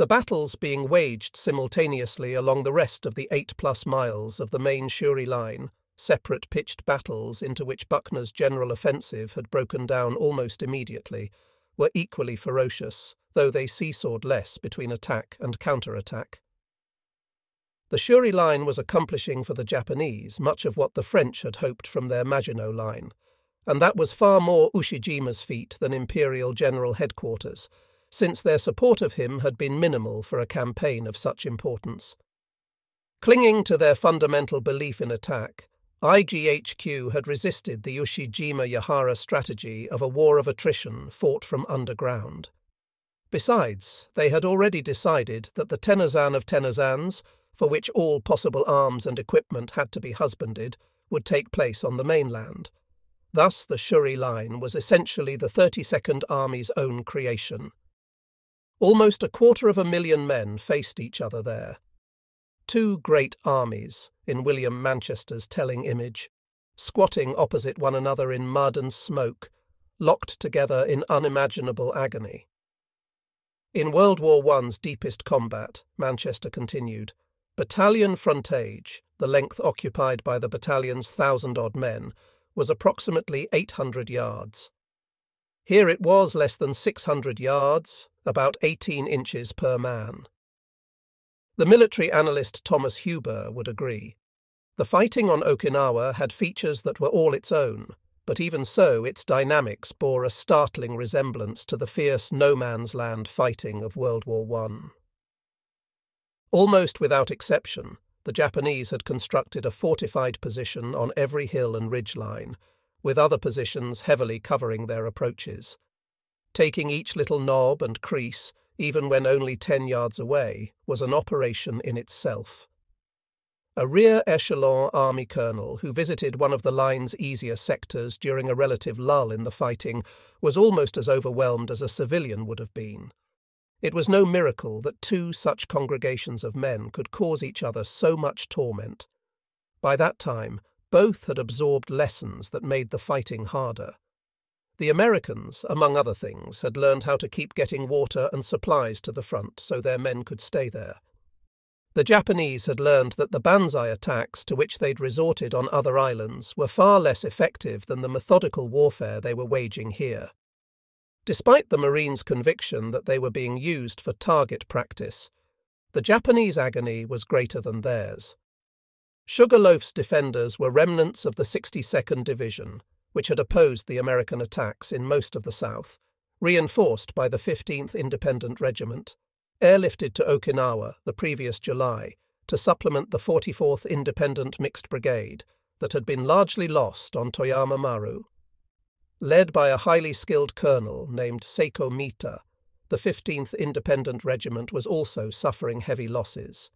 The battles being waged simultaneously along the rest of the eight plus miles of the main Shuri line, separate pitched battles into which Buckner's general offensive had broken down almost immediately, were equally ferocious, though they seesawed less between attack and counter-attack. The Shuri line was accomplishing for the Japanese much of what the French had hoped from their Maginot line, and that was far more Ushijima's feat than Imperial General Headquarters, since their support of him had been minimal for a campaign of such importance. Clinging to their fundamental belief in attack, IGHQ had resisted the Ushijima Yahara strategy of a war of attrition fought from underground. Besides, they had already decided that the Tennozan of Tennozans for which all possible arms and equipment had to be husbanded, would take place on the mainland. Thus, the Shuri Line was essentially the 32nd Army's own creation. Almost a quarter of a million men faced each other there. Two great armies, in William Manchester's telling image, squatting opposite one another in mud and smoke, locked together in unimaginable agony. In World War I's deepest combat, Manchester continued, Battalion frontage, the length occupied by the battalion's thousand odd men, was approximately 800 yards. Here it was less than 600 yards, about 18 inches per man. The military analyst Thomas Huber would agree. The fighting on Okinawa had features that were all its own, but even so, its dynamics bore a startling resemblance to the fierce no man's land fighting of World War I. Almost without exception, the Japanese had constructed a fortified position on every hill and ridge line, with other positions heavily covering their approaches. Taking each little knob and crease, even when only ten yards away, was an operation in itself. A rear echelon army colonel who visited one of the line's easier sectors during a relative lull in the fighting was almost as overwhelmed as a civilian would have been. It was no miracle that two such congregations of men could cause each other so much torment. By that time, both had absorbed lessons that made the fighting harder. The Americans, among other things, had learned how to keep getting water and supplies to the front so their men could stay there. The Japanese had learned that the Banzai attacks to which they'd resorted on other islands were far less effective than the methodical warfare they were waging here. Despite the Marines' conviction that they were being used for target practice, the Japanese agony was greater than theirs. Sugarloaf's defenders were remnants of the 62nd Division, which had opposed the American attacks in most of the South, reinforced by the 15th Independent Regiment, airlifted to Okinawa the previous July to supplement the 44th Independent Mixed Brigade that had been largely lost on Toyama Maru. Led by a highly skilled colonel named Seiko Mita, the 15th Independent Regiment was also suffering heavy losses.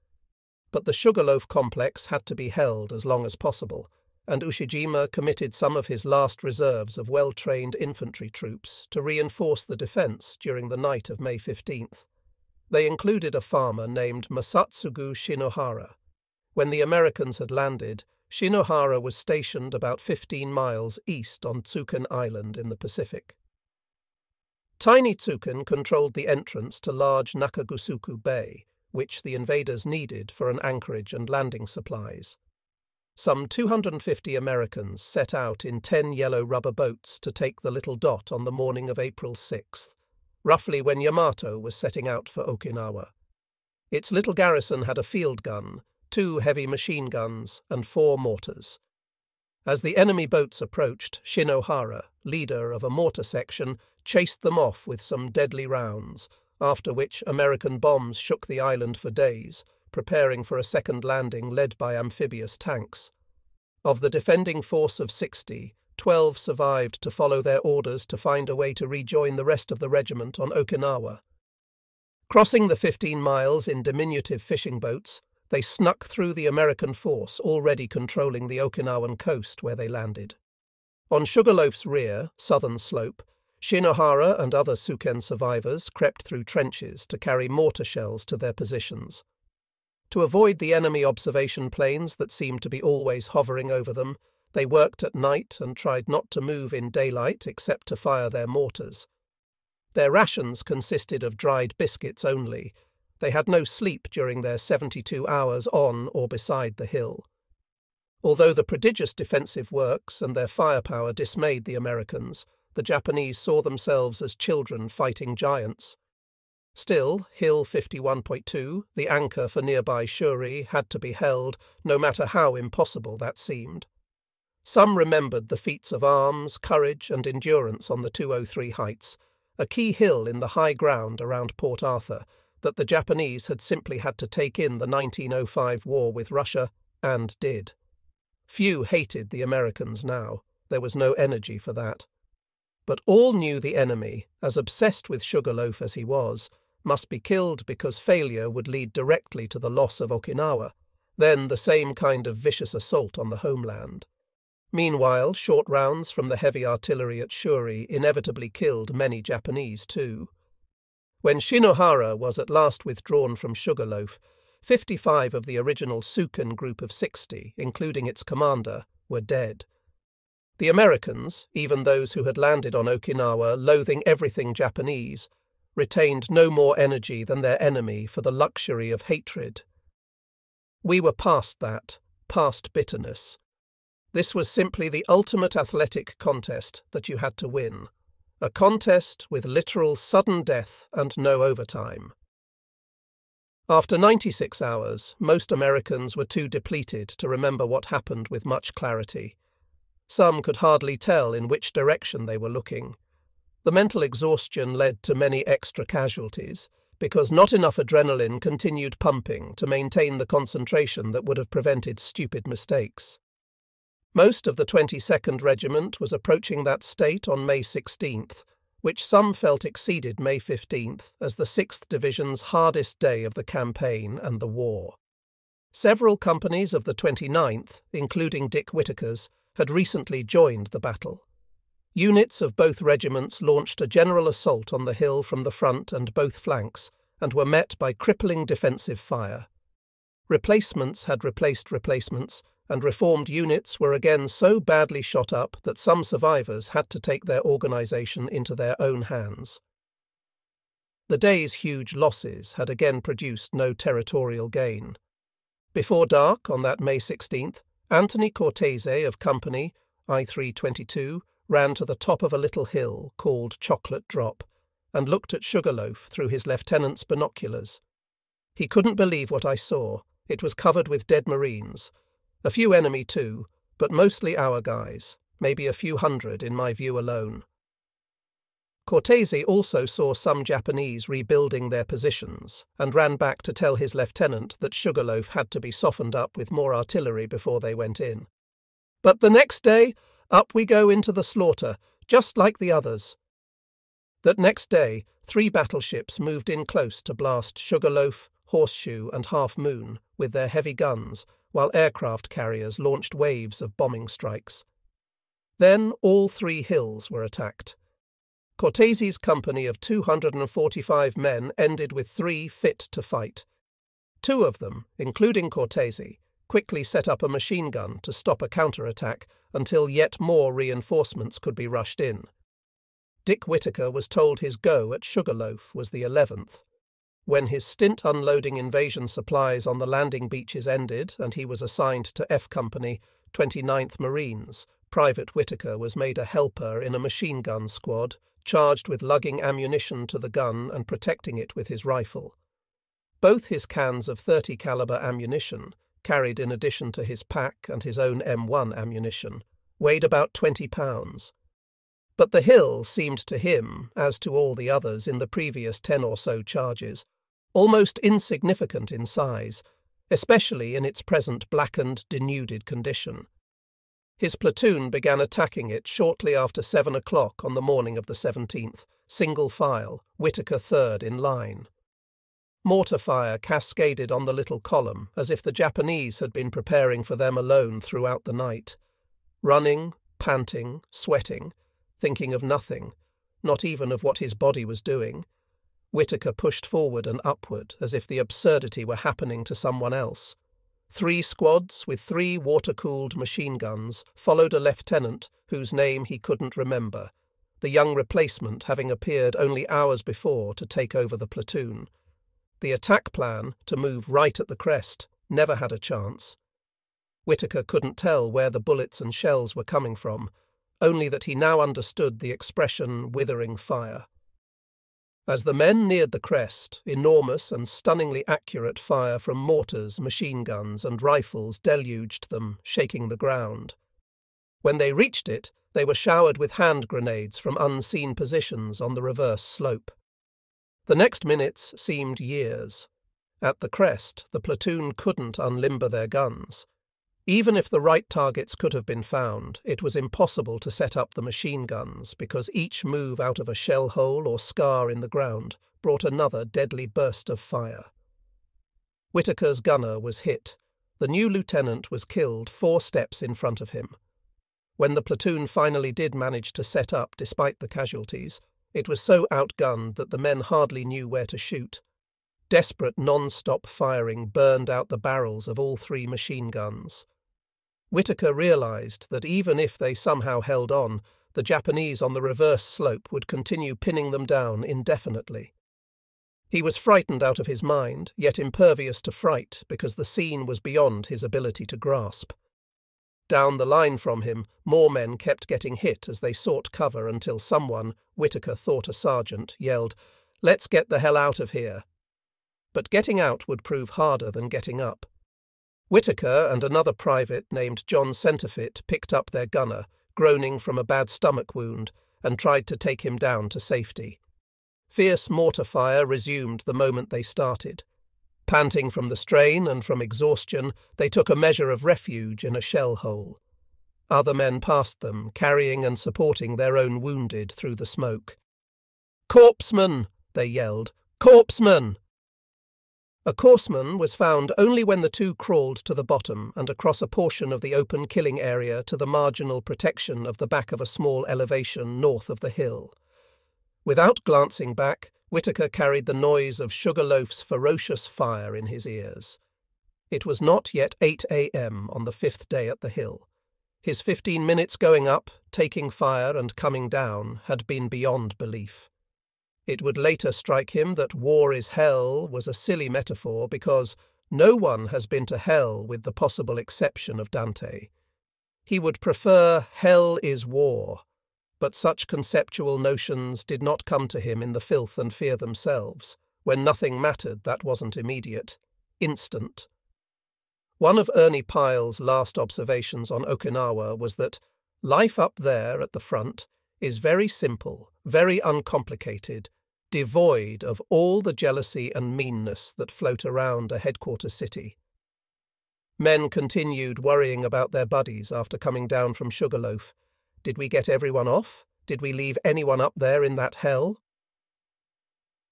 But the Sugarloaf complex had to be held as long as possible, and Ushijima committed some of his last reserves of well trained infantry troops to reinforce the defence during the night of May 15th. They included a farmer named Masatsugu Shinohara. When the Americans had landed, Shinohara was stationed about 15 miles east on Tsuken Island in the Pacific. Tiny Tsuken controlled the entrance to large Nakagusuku Bay, which the invaders needed for an anchorage and landing supplies. Some 250 Americans set out in 10 yellow rubber boats to take the little dot on the morning of April 6th, roughly when Yamato was setting out for Okinawa. Its little garrison had a field gun two heavy machine guns, and four mortars. As the enemy boats approached, Shinohara, leader of a mortar section, chased them off with some deadly rounds, after which American bombs shook the island for days, preparing for a second landing led by amphibious tanks. Of the defending force of 60, 12 survived to follow their orders to find a way to rejoin the rest of the regiment on Okinawa. Crossing the 15 miles in diminutive fishing boats, they snuck through the American force already controlling the Okinawan coast where they landed. On Sugarloaf's rear, southern slope, Shinohara and other Tsuken survivors crept through trenches to carry mortar shells to their positions. To avoid the enemy observation planes that seemed to be always hovering over them, they worked at night and tried not to move in daylight except to fire their mortars. Their rations consisted of dried biscuits only. They had no sleep during their 72 hours on or beside the hill. Although the prodigious defensive works and their firepower dismayed the Americans, the Japanese saw themselves as children fighting giants. Still, Hill 51.2, the anchor for nearby Shuri, had to be held, no matter how impossible that seemed. Some remembered the feats of arms, courage, and endurance on the 203 Heights, a key hill in the high ground around Port Arthur that the Japanese had simply had to take in the 1905 war with Russia, and did. Few hated the Americans now. There was no energy for that. But all knew the enemy, as obsessed with Sugarloaf as he was, must be killed because failure would lead directly to the loss of Okinawa, then the same kind of vicious assault on the homeland. Meanwhile, short rounds from the heavy artillery at Shuri inevitably killed many Japanese too. When Shinohara was at last withdrawn from Sugarloaf, 55 of the original Tsuken group of 60, including its commander, were dead. The Americans, even those who had landed on Okinawa loathing everything Japanese, retained no more energy than their enemy for the luxury of hatred. We were past that, past bitterness. This was simply the ultimate athletic contest that you had to win. A contest with literal sudden death and no overtime. After 96 hours, most Americans were too depleted to remember what happened with much clarity. Some could hardly tell in which direction they were looking. The mental exhaustion led to many extra casualties, because not enough adrenaline continued pumping to maintain the concentration that would have prevented stupid mistakes. Most of the 22nd Regiment was approaching that state on May 16th, which some felt exceeded May 15th as the 6th Division's hardest day of the campaign and the war. Several companies of the 29th, including Dick Whitaker's, had recently joined the battle. Units of both regiments launched a general assault on the hill from the front and both flanks, and were met by crippling defensive fire. Replacements had replaced replacements, and reformed units were again so badly shot up that some survivors had to take their organisation into their own hands. The day's huge losses had again produced no territorial gain. Before dark on that May 16th, Anthony Cortese of Company I322 ran to the top of a little hill called Chocolate Drop and looked at Sugarloaf through his lieutenant's binoculars. He couldn't believe what I saw. It was covered with dead Marines, a few enemy too, but mostly our guys, maybe a few hundred in my view alone. Cortese also saw some Japanese rebuilding their positions and ran back to tell his lieutenant that Sugarloaf had to be softened up with more artillery before they went in. But the next day, up we go into the slaughter, just like the others. That next day, three battleships moved in close to blast Sugarloaf, Horseshoe, and Half Moon with their heavy guns while aircraft carriers launched waves of bombing strikes. Then all three hills were attacked. Cortese's company of 245 men ended with three fit to fight. Two of them, including Cortese, quickly set up a machine gun to stop a counterattack until yet more reinforcements could be rushed in. Dick Whitaker was told his go at Sugarloaf was the 11th, when his stint unloading invasion supplies on the landing beaches ended and he was assigned to F Company, 29th Marines, Private Whitaker was made a helper in a machine gun squad, charged with lugging ammunition to the gun and protecting it with his rifle. Both his cans of 30 caliber ammunition, carried in addition to his pack and his own M1 ammunition, weighed about 20 pounds. But the hill seemed to him, as to all the others in the previous ten or so charges, almost insignificant in size, especially in its present blackened, denuded condition. His platoon began attacking it shortly after seven o'clock on the morning of the 17th, single file, Whitaker third in line. Mortar fire cascaded on the little column as if the Japanese had been preparing for them alone throughout the night. Running, panting, sweating, thinking of nothing, not even of what his body was doing, Whitaker pushed forward and upward as if the absurdity were happening to someone else. Three squads with three water cooled machine guns followed a lieutenant whose name he couldn't remember, the young replacement having appeared only hours before to take over the platoon. The attack plan, to move right at the crest, never had a chance. Whitaker couldn't tell where the bullets and shells were coming from, only that he now understood the expression withering fire. As the men neared the crest, enormous and stunningly accurate fire from mortars, machine guns, and rifles deluged them, shaking the ground. When they reached it, they were showered with hand grenades from unseen positions on the reverse slope. The next minutes seemed years. At the crest, the platoon couldn't unlimber their guns. Even if the right targets could have been found, it was impossible to set up the machine guns because each move out of a shell hole or scar in the ground brought another deadly burst of fire. Whitaker's gunner was hit. The new lieutenant was killed four steps in front of him. When the platoon finally did manage to set up despite the casualties, it was so outgunned that the men hardly knew where to shoot. Desperate non stop firing burned out the barrels of all three machine guns. Whitaker realized that even if they somehow held on, the Japanese on the reverse slope would continue pinning them down indefinitely. He was frightened out of his mind, yet impervious to fright because the scene was beyond his ability to grasp. Down the line from him, more men kept getting hit as they sought cover until someone, Whitaker thought a sergeant, yelled, Let's get the hell out of here. But getting out would prove harder than getting up. Whitaker and another private named John Centerfit picked up their gunner, groaning from a bad stomach wound, and tried to take him down to safety. Fierce mortar fire resumed the moment they started. Panting from the strain and from exhaustion, they took a measure of refuge in a shell hole. Other men passed them, carrying and supporting their own wounded through the smoke. Corpsman! they yelled. Corpsman! A corpsman was found only when the two crawled to the bottom and across a portion of the open killing area to the marginal protection of the back of a small elevation north of the hill. Without glancing back, Whitaker carried the noise of Sugarloaf's ferocious fire in his ears. It was not yet 8 a.m. on the fifth day at the hill. His fifteen minutes going up, taking fire, and coming down had been beyond belief. It would later strike him that war is hell was a silly metaphor because no one has been to hell with the possible exception of Dante. He would prefer hell is war, but such conceptual notions did not come to him in the filth and fear themselves, when nothing mattered that wasn't immediate, instant. One of Ernie Pyle's last observations on Okinawa was that life up there at the front is very simple, very uncomplicated, devoid of all the jealousy and meanness that float around a headquarters city. Men continued worrying about their buddies after coming down from Sugarloaf. Did we get everyone off? Did we leave anyone up there in that hell?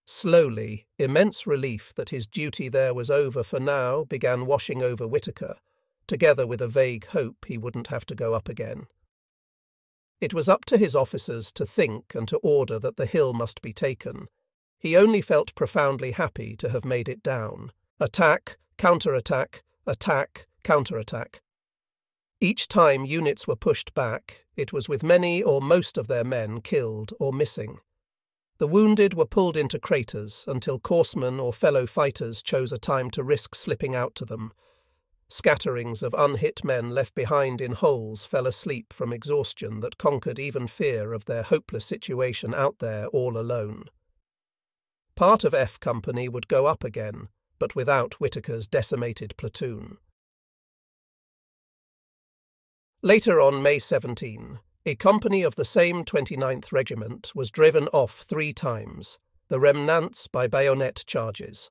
Slowly, immense relief that his duty there was over for now began washing over Whitaker, together with a vague hope he wouldn't have to go up again. It was up to his officers to think and to order that the hill must be taken. He only felt profoundly happy to have made it down. Attack, counter-attack, attack, counter-attack. Each time units were pushed back, it was with many or most of their men killed or missing. The wounded were pulled into craters until corpsmen or fellow fighters chose a time to risk slipping out to them, Scatterings of unhit men left behind in holes fell asleep from exhaustion that conquered even fear of their hopeless situation out there all alone. Part of F Company would go up again, but without Whitaker's decimated platoon. Later on May 17, a company of the same 29th Regiment was driven off three times, the remnants by bayonet charges.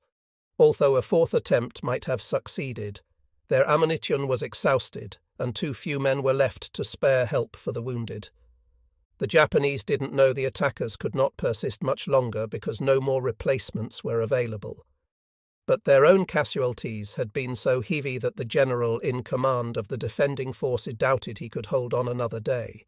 Although a fourth attempt might have succeeded, their ammunition was exhausted, and too few men were left to spare help for the wounded. The Japanese didn't know the attackers could not persist much longer because no more replacements were available. But their own casualties had been so heavy that the general in command of the defending forces doubted he could hold on another day.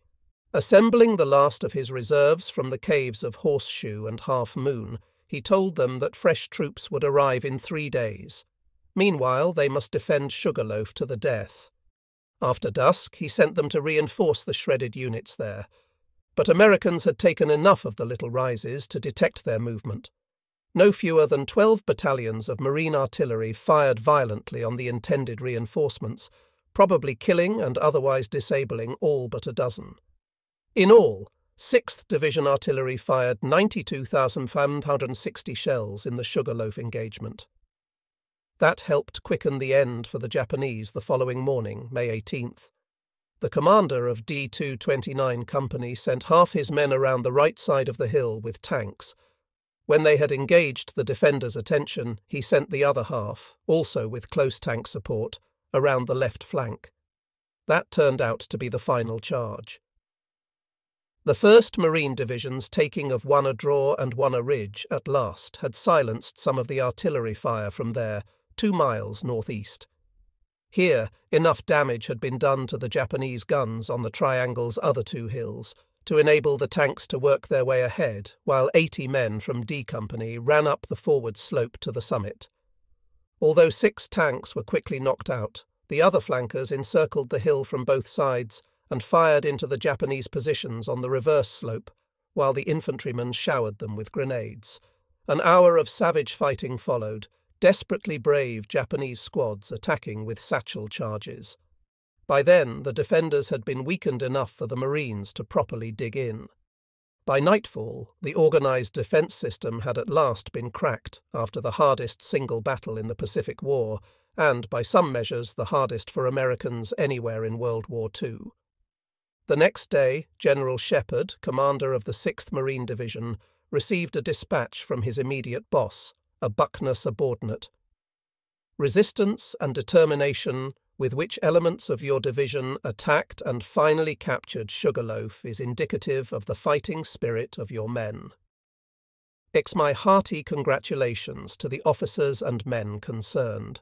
Assembling the last of his reserves from the caves of Horseshoe and Half Moon, he told them that fresh troops would arrive in three days. Meanwhile, they must defend Sugarloaf to the death. After dusk, he sent them to reinforce the shredded units there. But Americans had taken enough of the little rises to detect their movement. No fewer than twelve battalions of Marine artillery fired violently on the intended reinforcements, probably killing and otherwise disabling all but a dozen. In all, 6th Division Artillery fired 92,560 shells in the Sugarloaf engagement. That helped quicken the end for the Japanese the following morning, May 18th. The commander of D 229 Company sent half his men around the right side of the hill with tanks. When they had engaged the defenders' attention, he sent the other half, also with close tank support, around the left flank. That turned out to be the final charge. The 1st Marine Division's taking of one a Wana Draw and Wana Ridge at last had silenced some of the artillery fire from there, two miles northeast. Here, enough damage had been done to the Japanese guns on the triangle's other two hills to enable the tanks to work their way ahead, while 80 men from D Company ran up the forward slope to the summit. Although six tanks were quickly knocked out, the other flankers encircled the hill from both sides and fired into the Japanese positions on the reverse slope, while the infantrymen showered them with grenades. An hour of savage fighting followed, desperately brave Japanese squads attacking with satchel charges. By then, the defenders had been weakened enough for the Marines to properly dig in. By nightfall, the organised defence system had at last been cracked after the hardest single battle in the Pacific War, and by some measures the hardest for Americans anywhere in World War II. The next day, General Shepherd, commander of the 6th Marine Division, received a dispatch from his immediate boss, a Buckner subordinate. Resistance and determination with which elements of your division attacked and finally captured Sugarloaf is indicative of the fighting spirit of your men. It's my hearty congratulations to the officers and men concerned.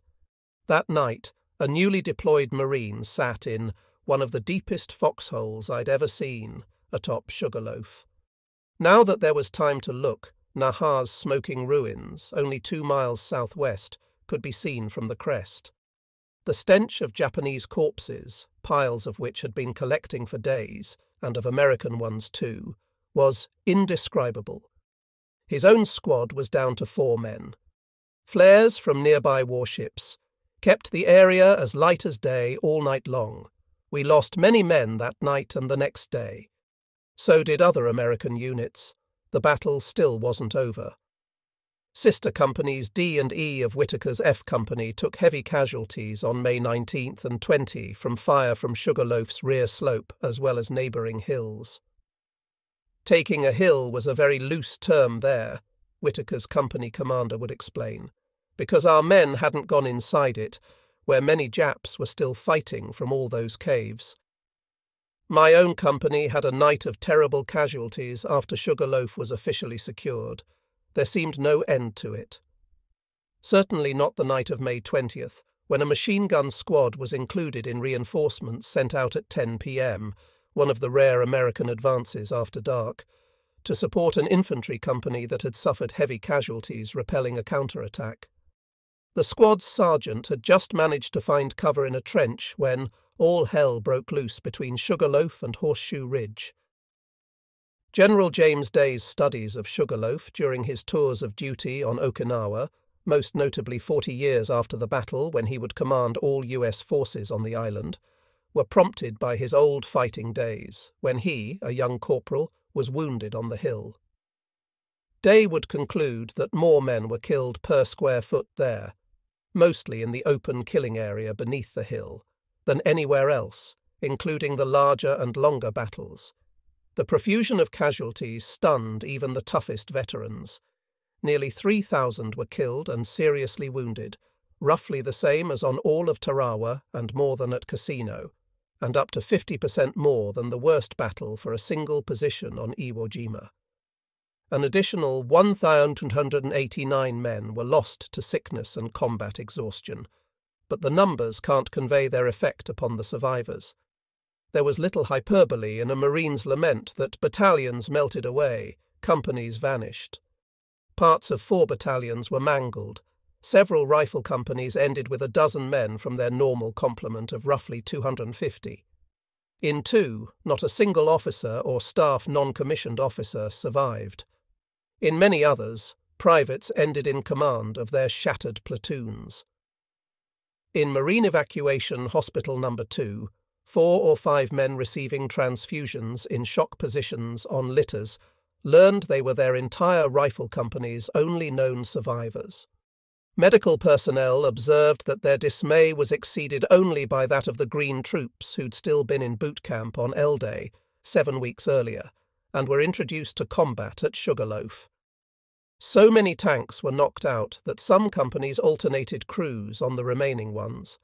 That night, a newly deployed Marine sat in one of the deepest foxholes I'd ever seen, atop Sugarloaf. Now that there was time to look, Naha's smoking ruins, only two miles southwest, could be seen from the crest. The stench of Japanese corpses, piles of which had been collecting for days, and of American ones too, was indescribable. His own squad was down to four men. Flares from nearby warships kept the area as light as day all night long, we lost many men that night and the next day. So did other American units. The battle still wasn't over. Sister companies D and E of Whitaker's F Company took heavy casualties on May 19th and 20 from fire from Sugarloaf's rear slope as well as neighbouring hills. Taking a hill was a very loose term there, Whitaker's company commander would explain, because our men hadn't gone inside it where many Japs were still fighting from all those caves. My own company had a night of terrible casualties after Sugarloaf was officially secured. There seemed no end to it. Certainly not the night of May 20th, when a machine gun squad was included in reinforcements sent out at 10 p.m., one of the rare American advances after dark, to support an infantry company that had suffered heavy casualties repelling a counterattack. The squad's sergeant had just managed to find cover in a trench when all hell broke loose between Sugarloaf and Horseshoe Ridge. General James Day's studies of Sugarloaf during his tours of duty on Okinawa, most notably forty years after the battle when he would command all U.S. forces on the island, were prompted by his old fighting days, when he, a young corporal, was wounded on the hill. Day would conclude that more men were killed per square foot there, mostly in the open killing area beneath the hill, than anywhere else, including the larger and longer battles. The profusion of casualties stunned even the toughest veterans. Nearly 3,000 were killed and seriously wounded, roughly the same as on all of Tarawa and more than at Cassino, and up to 50% more than the worst battle for a single position on Iwo Jima. an additional 1,289 men were lost to sickness and combat exhaustion, but the numbers can't convey their effect upon the survivors. There was little hyperbole in a Marine's lament that battalions melted away, companies vanished. Parts of four battalions were mangled. Several rifle companies ended with a dozen men from their normal complement of roughly 250. In two, not a single officer or staff non commissioned officer survived. In many others, privates ended in command of their shattered platoons. In Marine Evacuation Hospital Number 2, four or five men receiving transfusions in shock positions on litters learned they were their entire rifle company's only known survivors. Medical personnel observed that their dismay was exceeded only by that of the Green troops who'd still been in boot camp on L Day, seven weeks earlier, and were introduced to combat at Sugarloaf. So many tanks were knocked out that some companies alternated crews on the remaining ones.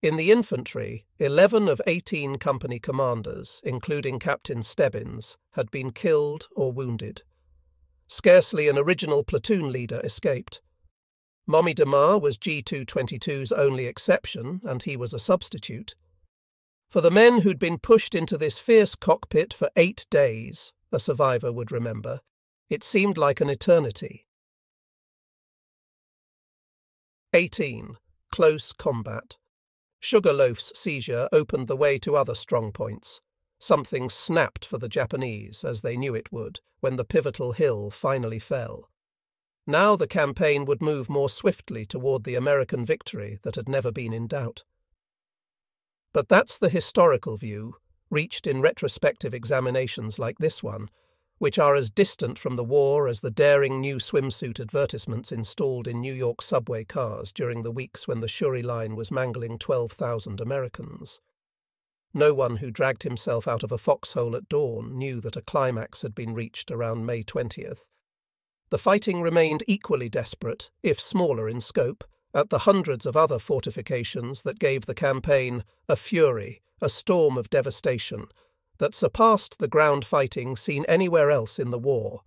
In the infantry, 11 of 18 company commanders, including Captain Stebbins, had been killed or wounded. Scarcely an original platoon leader escaped. Mommy DeMar was G222's only exception, and he was a substitute. For the men who'd been pushed into this fierce cockpit for eight days, a survivor would remember, it seemed like an eternity. 18. Close Combat Sugarloaf's seizure opened the way to other strong points. Something snapped for the Japanese, as they knew it would, when the pivotal hill finally fell. Now the campaign would move more swiftly toward the American victory that had never been in doubt. But that's the historical view, reached in retrospective examinations like this one, which are as distant from the war as the daring new swimsuit advertisements installed in New York subway cars during the weeks when the Shuri line was mangling 12,000 Americans. No one who dragged himself out of a foxhole at dawn knew that a climax had been reached around May 20th. The fighting remained equally desperate, if smaller in scope, at the hundreds of other fortifications that gave the campaign a fury, a storm of devastation, that surpassed the ground fighting seen anywhere else in the war,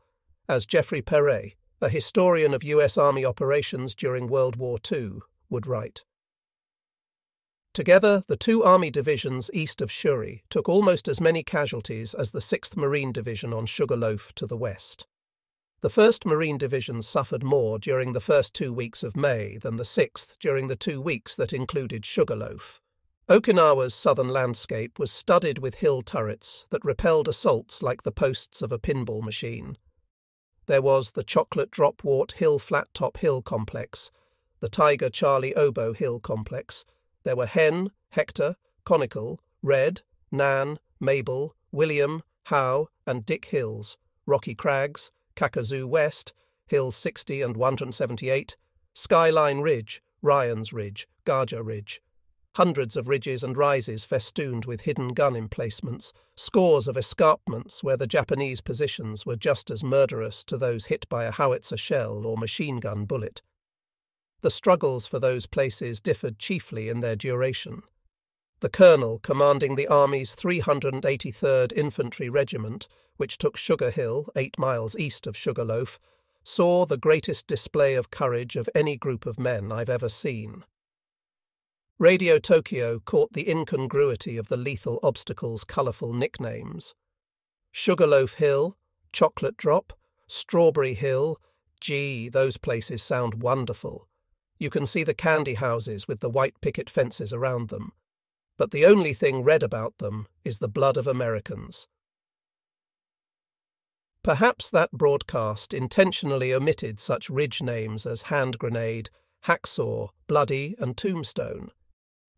as Geoffrey Perret, a historian of U.S. Army operations during World War II, would write. Together, the two Army divisions east of Shuri took almost as many casualties as the 6th Marine Division on Sugarloaf to the west. The 1st Marine Division suffered more during the first two weeks of May than the 6th during the two weeks that included Sugarloaf. Okinawa's southern landscape was studded with hill turrets that repelled assaults like the posts of a pinball machine. There was the Chocolate Drop Wart Hill Flat Top Hill Complex, the Tiger Charlie Oboe Hill Complex. There were Hen, Hector, Conical, Red, Nan, Mabel, William, Howe, and Dick Hills, Rocky Crags, Kakazu West, Hills 60 and 178, Skyline Ridge, Ryan's Ridge, Gaja Ridge, hundreds of ridges and rises festooned with hidden gun emplacements, scores of escarpments where the Japanese positions were just as murderous to those hit by a howitzer shell or machine gun bullet. The struggles for those places differed chiefly in their duration. The colonel commanding the Army's 383rd Infantry Regiment, which took Sugar Hill, eight miles east of Sugarloaf, saw the greatest display of courage of any group of men I've ever seen. Radio Tokyo caught the incongruity of the lethal obstacle's colourful nicknames. Sugarloaf Hill, Chocolate Drop, Strawberry Hill, gee, those places sound wonderful. You can see the candy houses with the white picket fences around them. But the only thing red about them is the blood of Americans. Perhaps that broadcast intentionally omitted such ridge names as Hand Grenade, Hacksaw, Bloody, and Tombstone.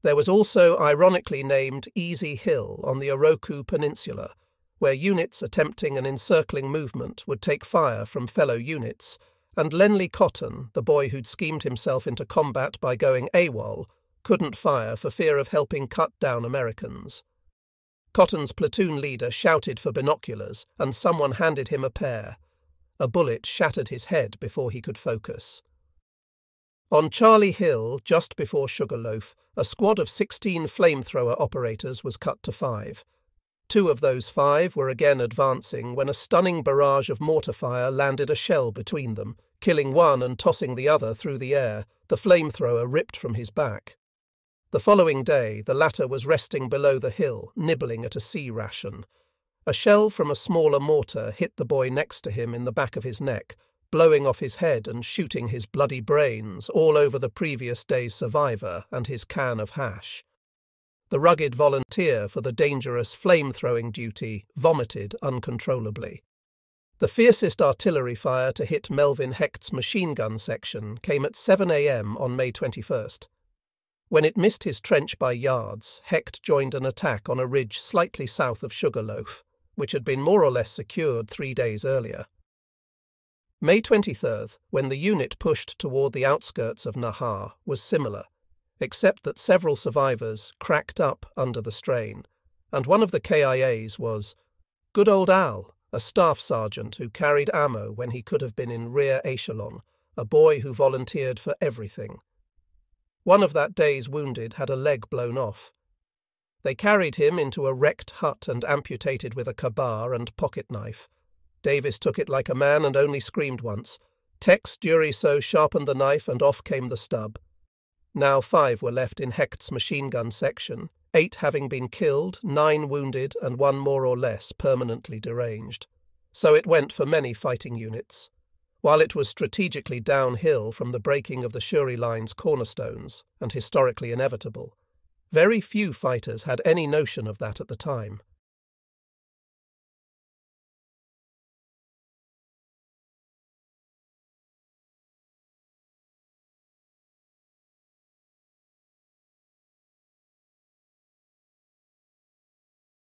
There was also ironically named Easy Hill on the Oroku Peninsula, where units attempting an encircling movement would take fire from fellow units, and Lenley Cotton, the boy who'd schemed himself into combat by going AWOL, couldn't fire for fear of helping cut down Americans. Cotton's platoon leader shouted for binoculars, and someone handed him a pair. A bullet shattered his head before he could focus. On Charlie Hill, just before Sugarloaf, a squad of 16 flamethrower operators was cut to five. Two of those five were again advancing when a stunning barrage of mortar fire landed a shell between them, killing one and tossing the other through the air, the flamethrower ripped from his back. The following day, the latter was resting below the hill, nibbling at a C ration. A shell from a smaller mortar hit the boy next to him in the back of his neck, blowing off his head and shooting his bloody brains all over the previous day's survivor and his can of hash. The rugged volunteer for the dangerous flame throwing duty vomited uncontrollably. The fiercest artillery fire to hit Melvin Hecht's machine gun section came at 7 a.m. on May 21st. When it missed his trench by yards, Hecht joined an attack on a ridge slightly south of Sugarloaf, which had been more or less secured three days earlier. May 23rd, when the unit pushed toward the outskirts of Naha, was similar, except that several survivors cracked up under the strain, and one of the KIAs was good old Al, a staff sergeant who carried ammo when he could have been in rear echelon, a boy who volunteered for everything. One of that day's wounded had a leg blown off. They carried him into a wrecked hut and amputated with a kabar and pocket knife. Davis took it like a man and only screamed once. Tex Duriso sharpened the knife and off came the stub. Now five were left in Hecht's machine gun section, eight having been killed, nine wounded, and one more or less permanently deranged. So it went for many fighting units. While it was strategically downhill from the breaking of the Shuri Line's cornerstones and historically inevitable, very few fighters had any notion of that at the time.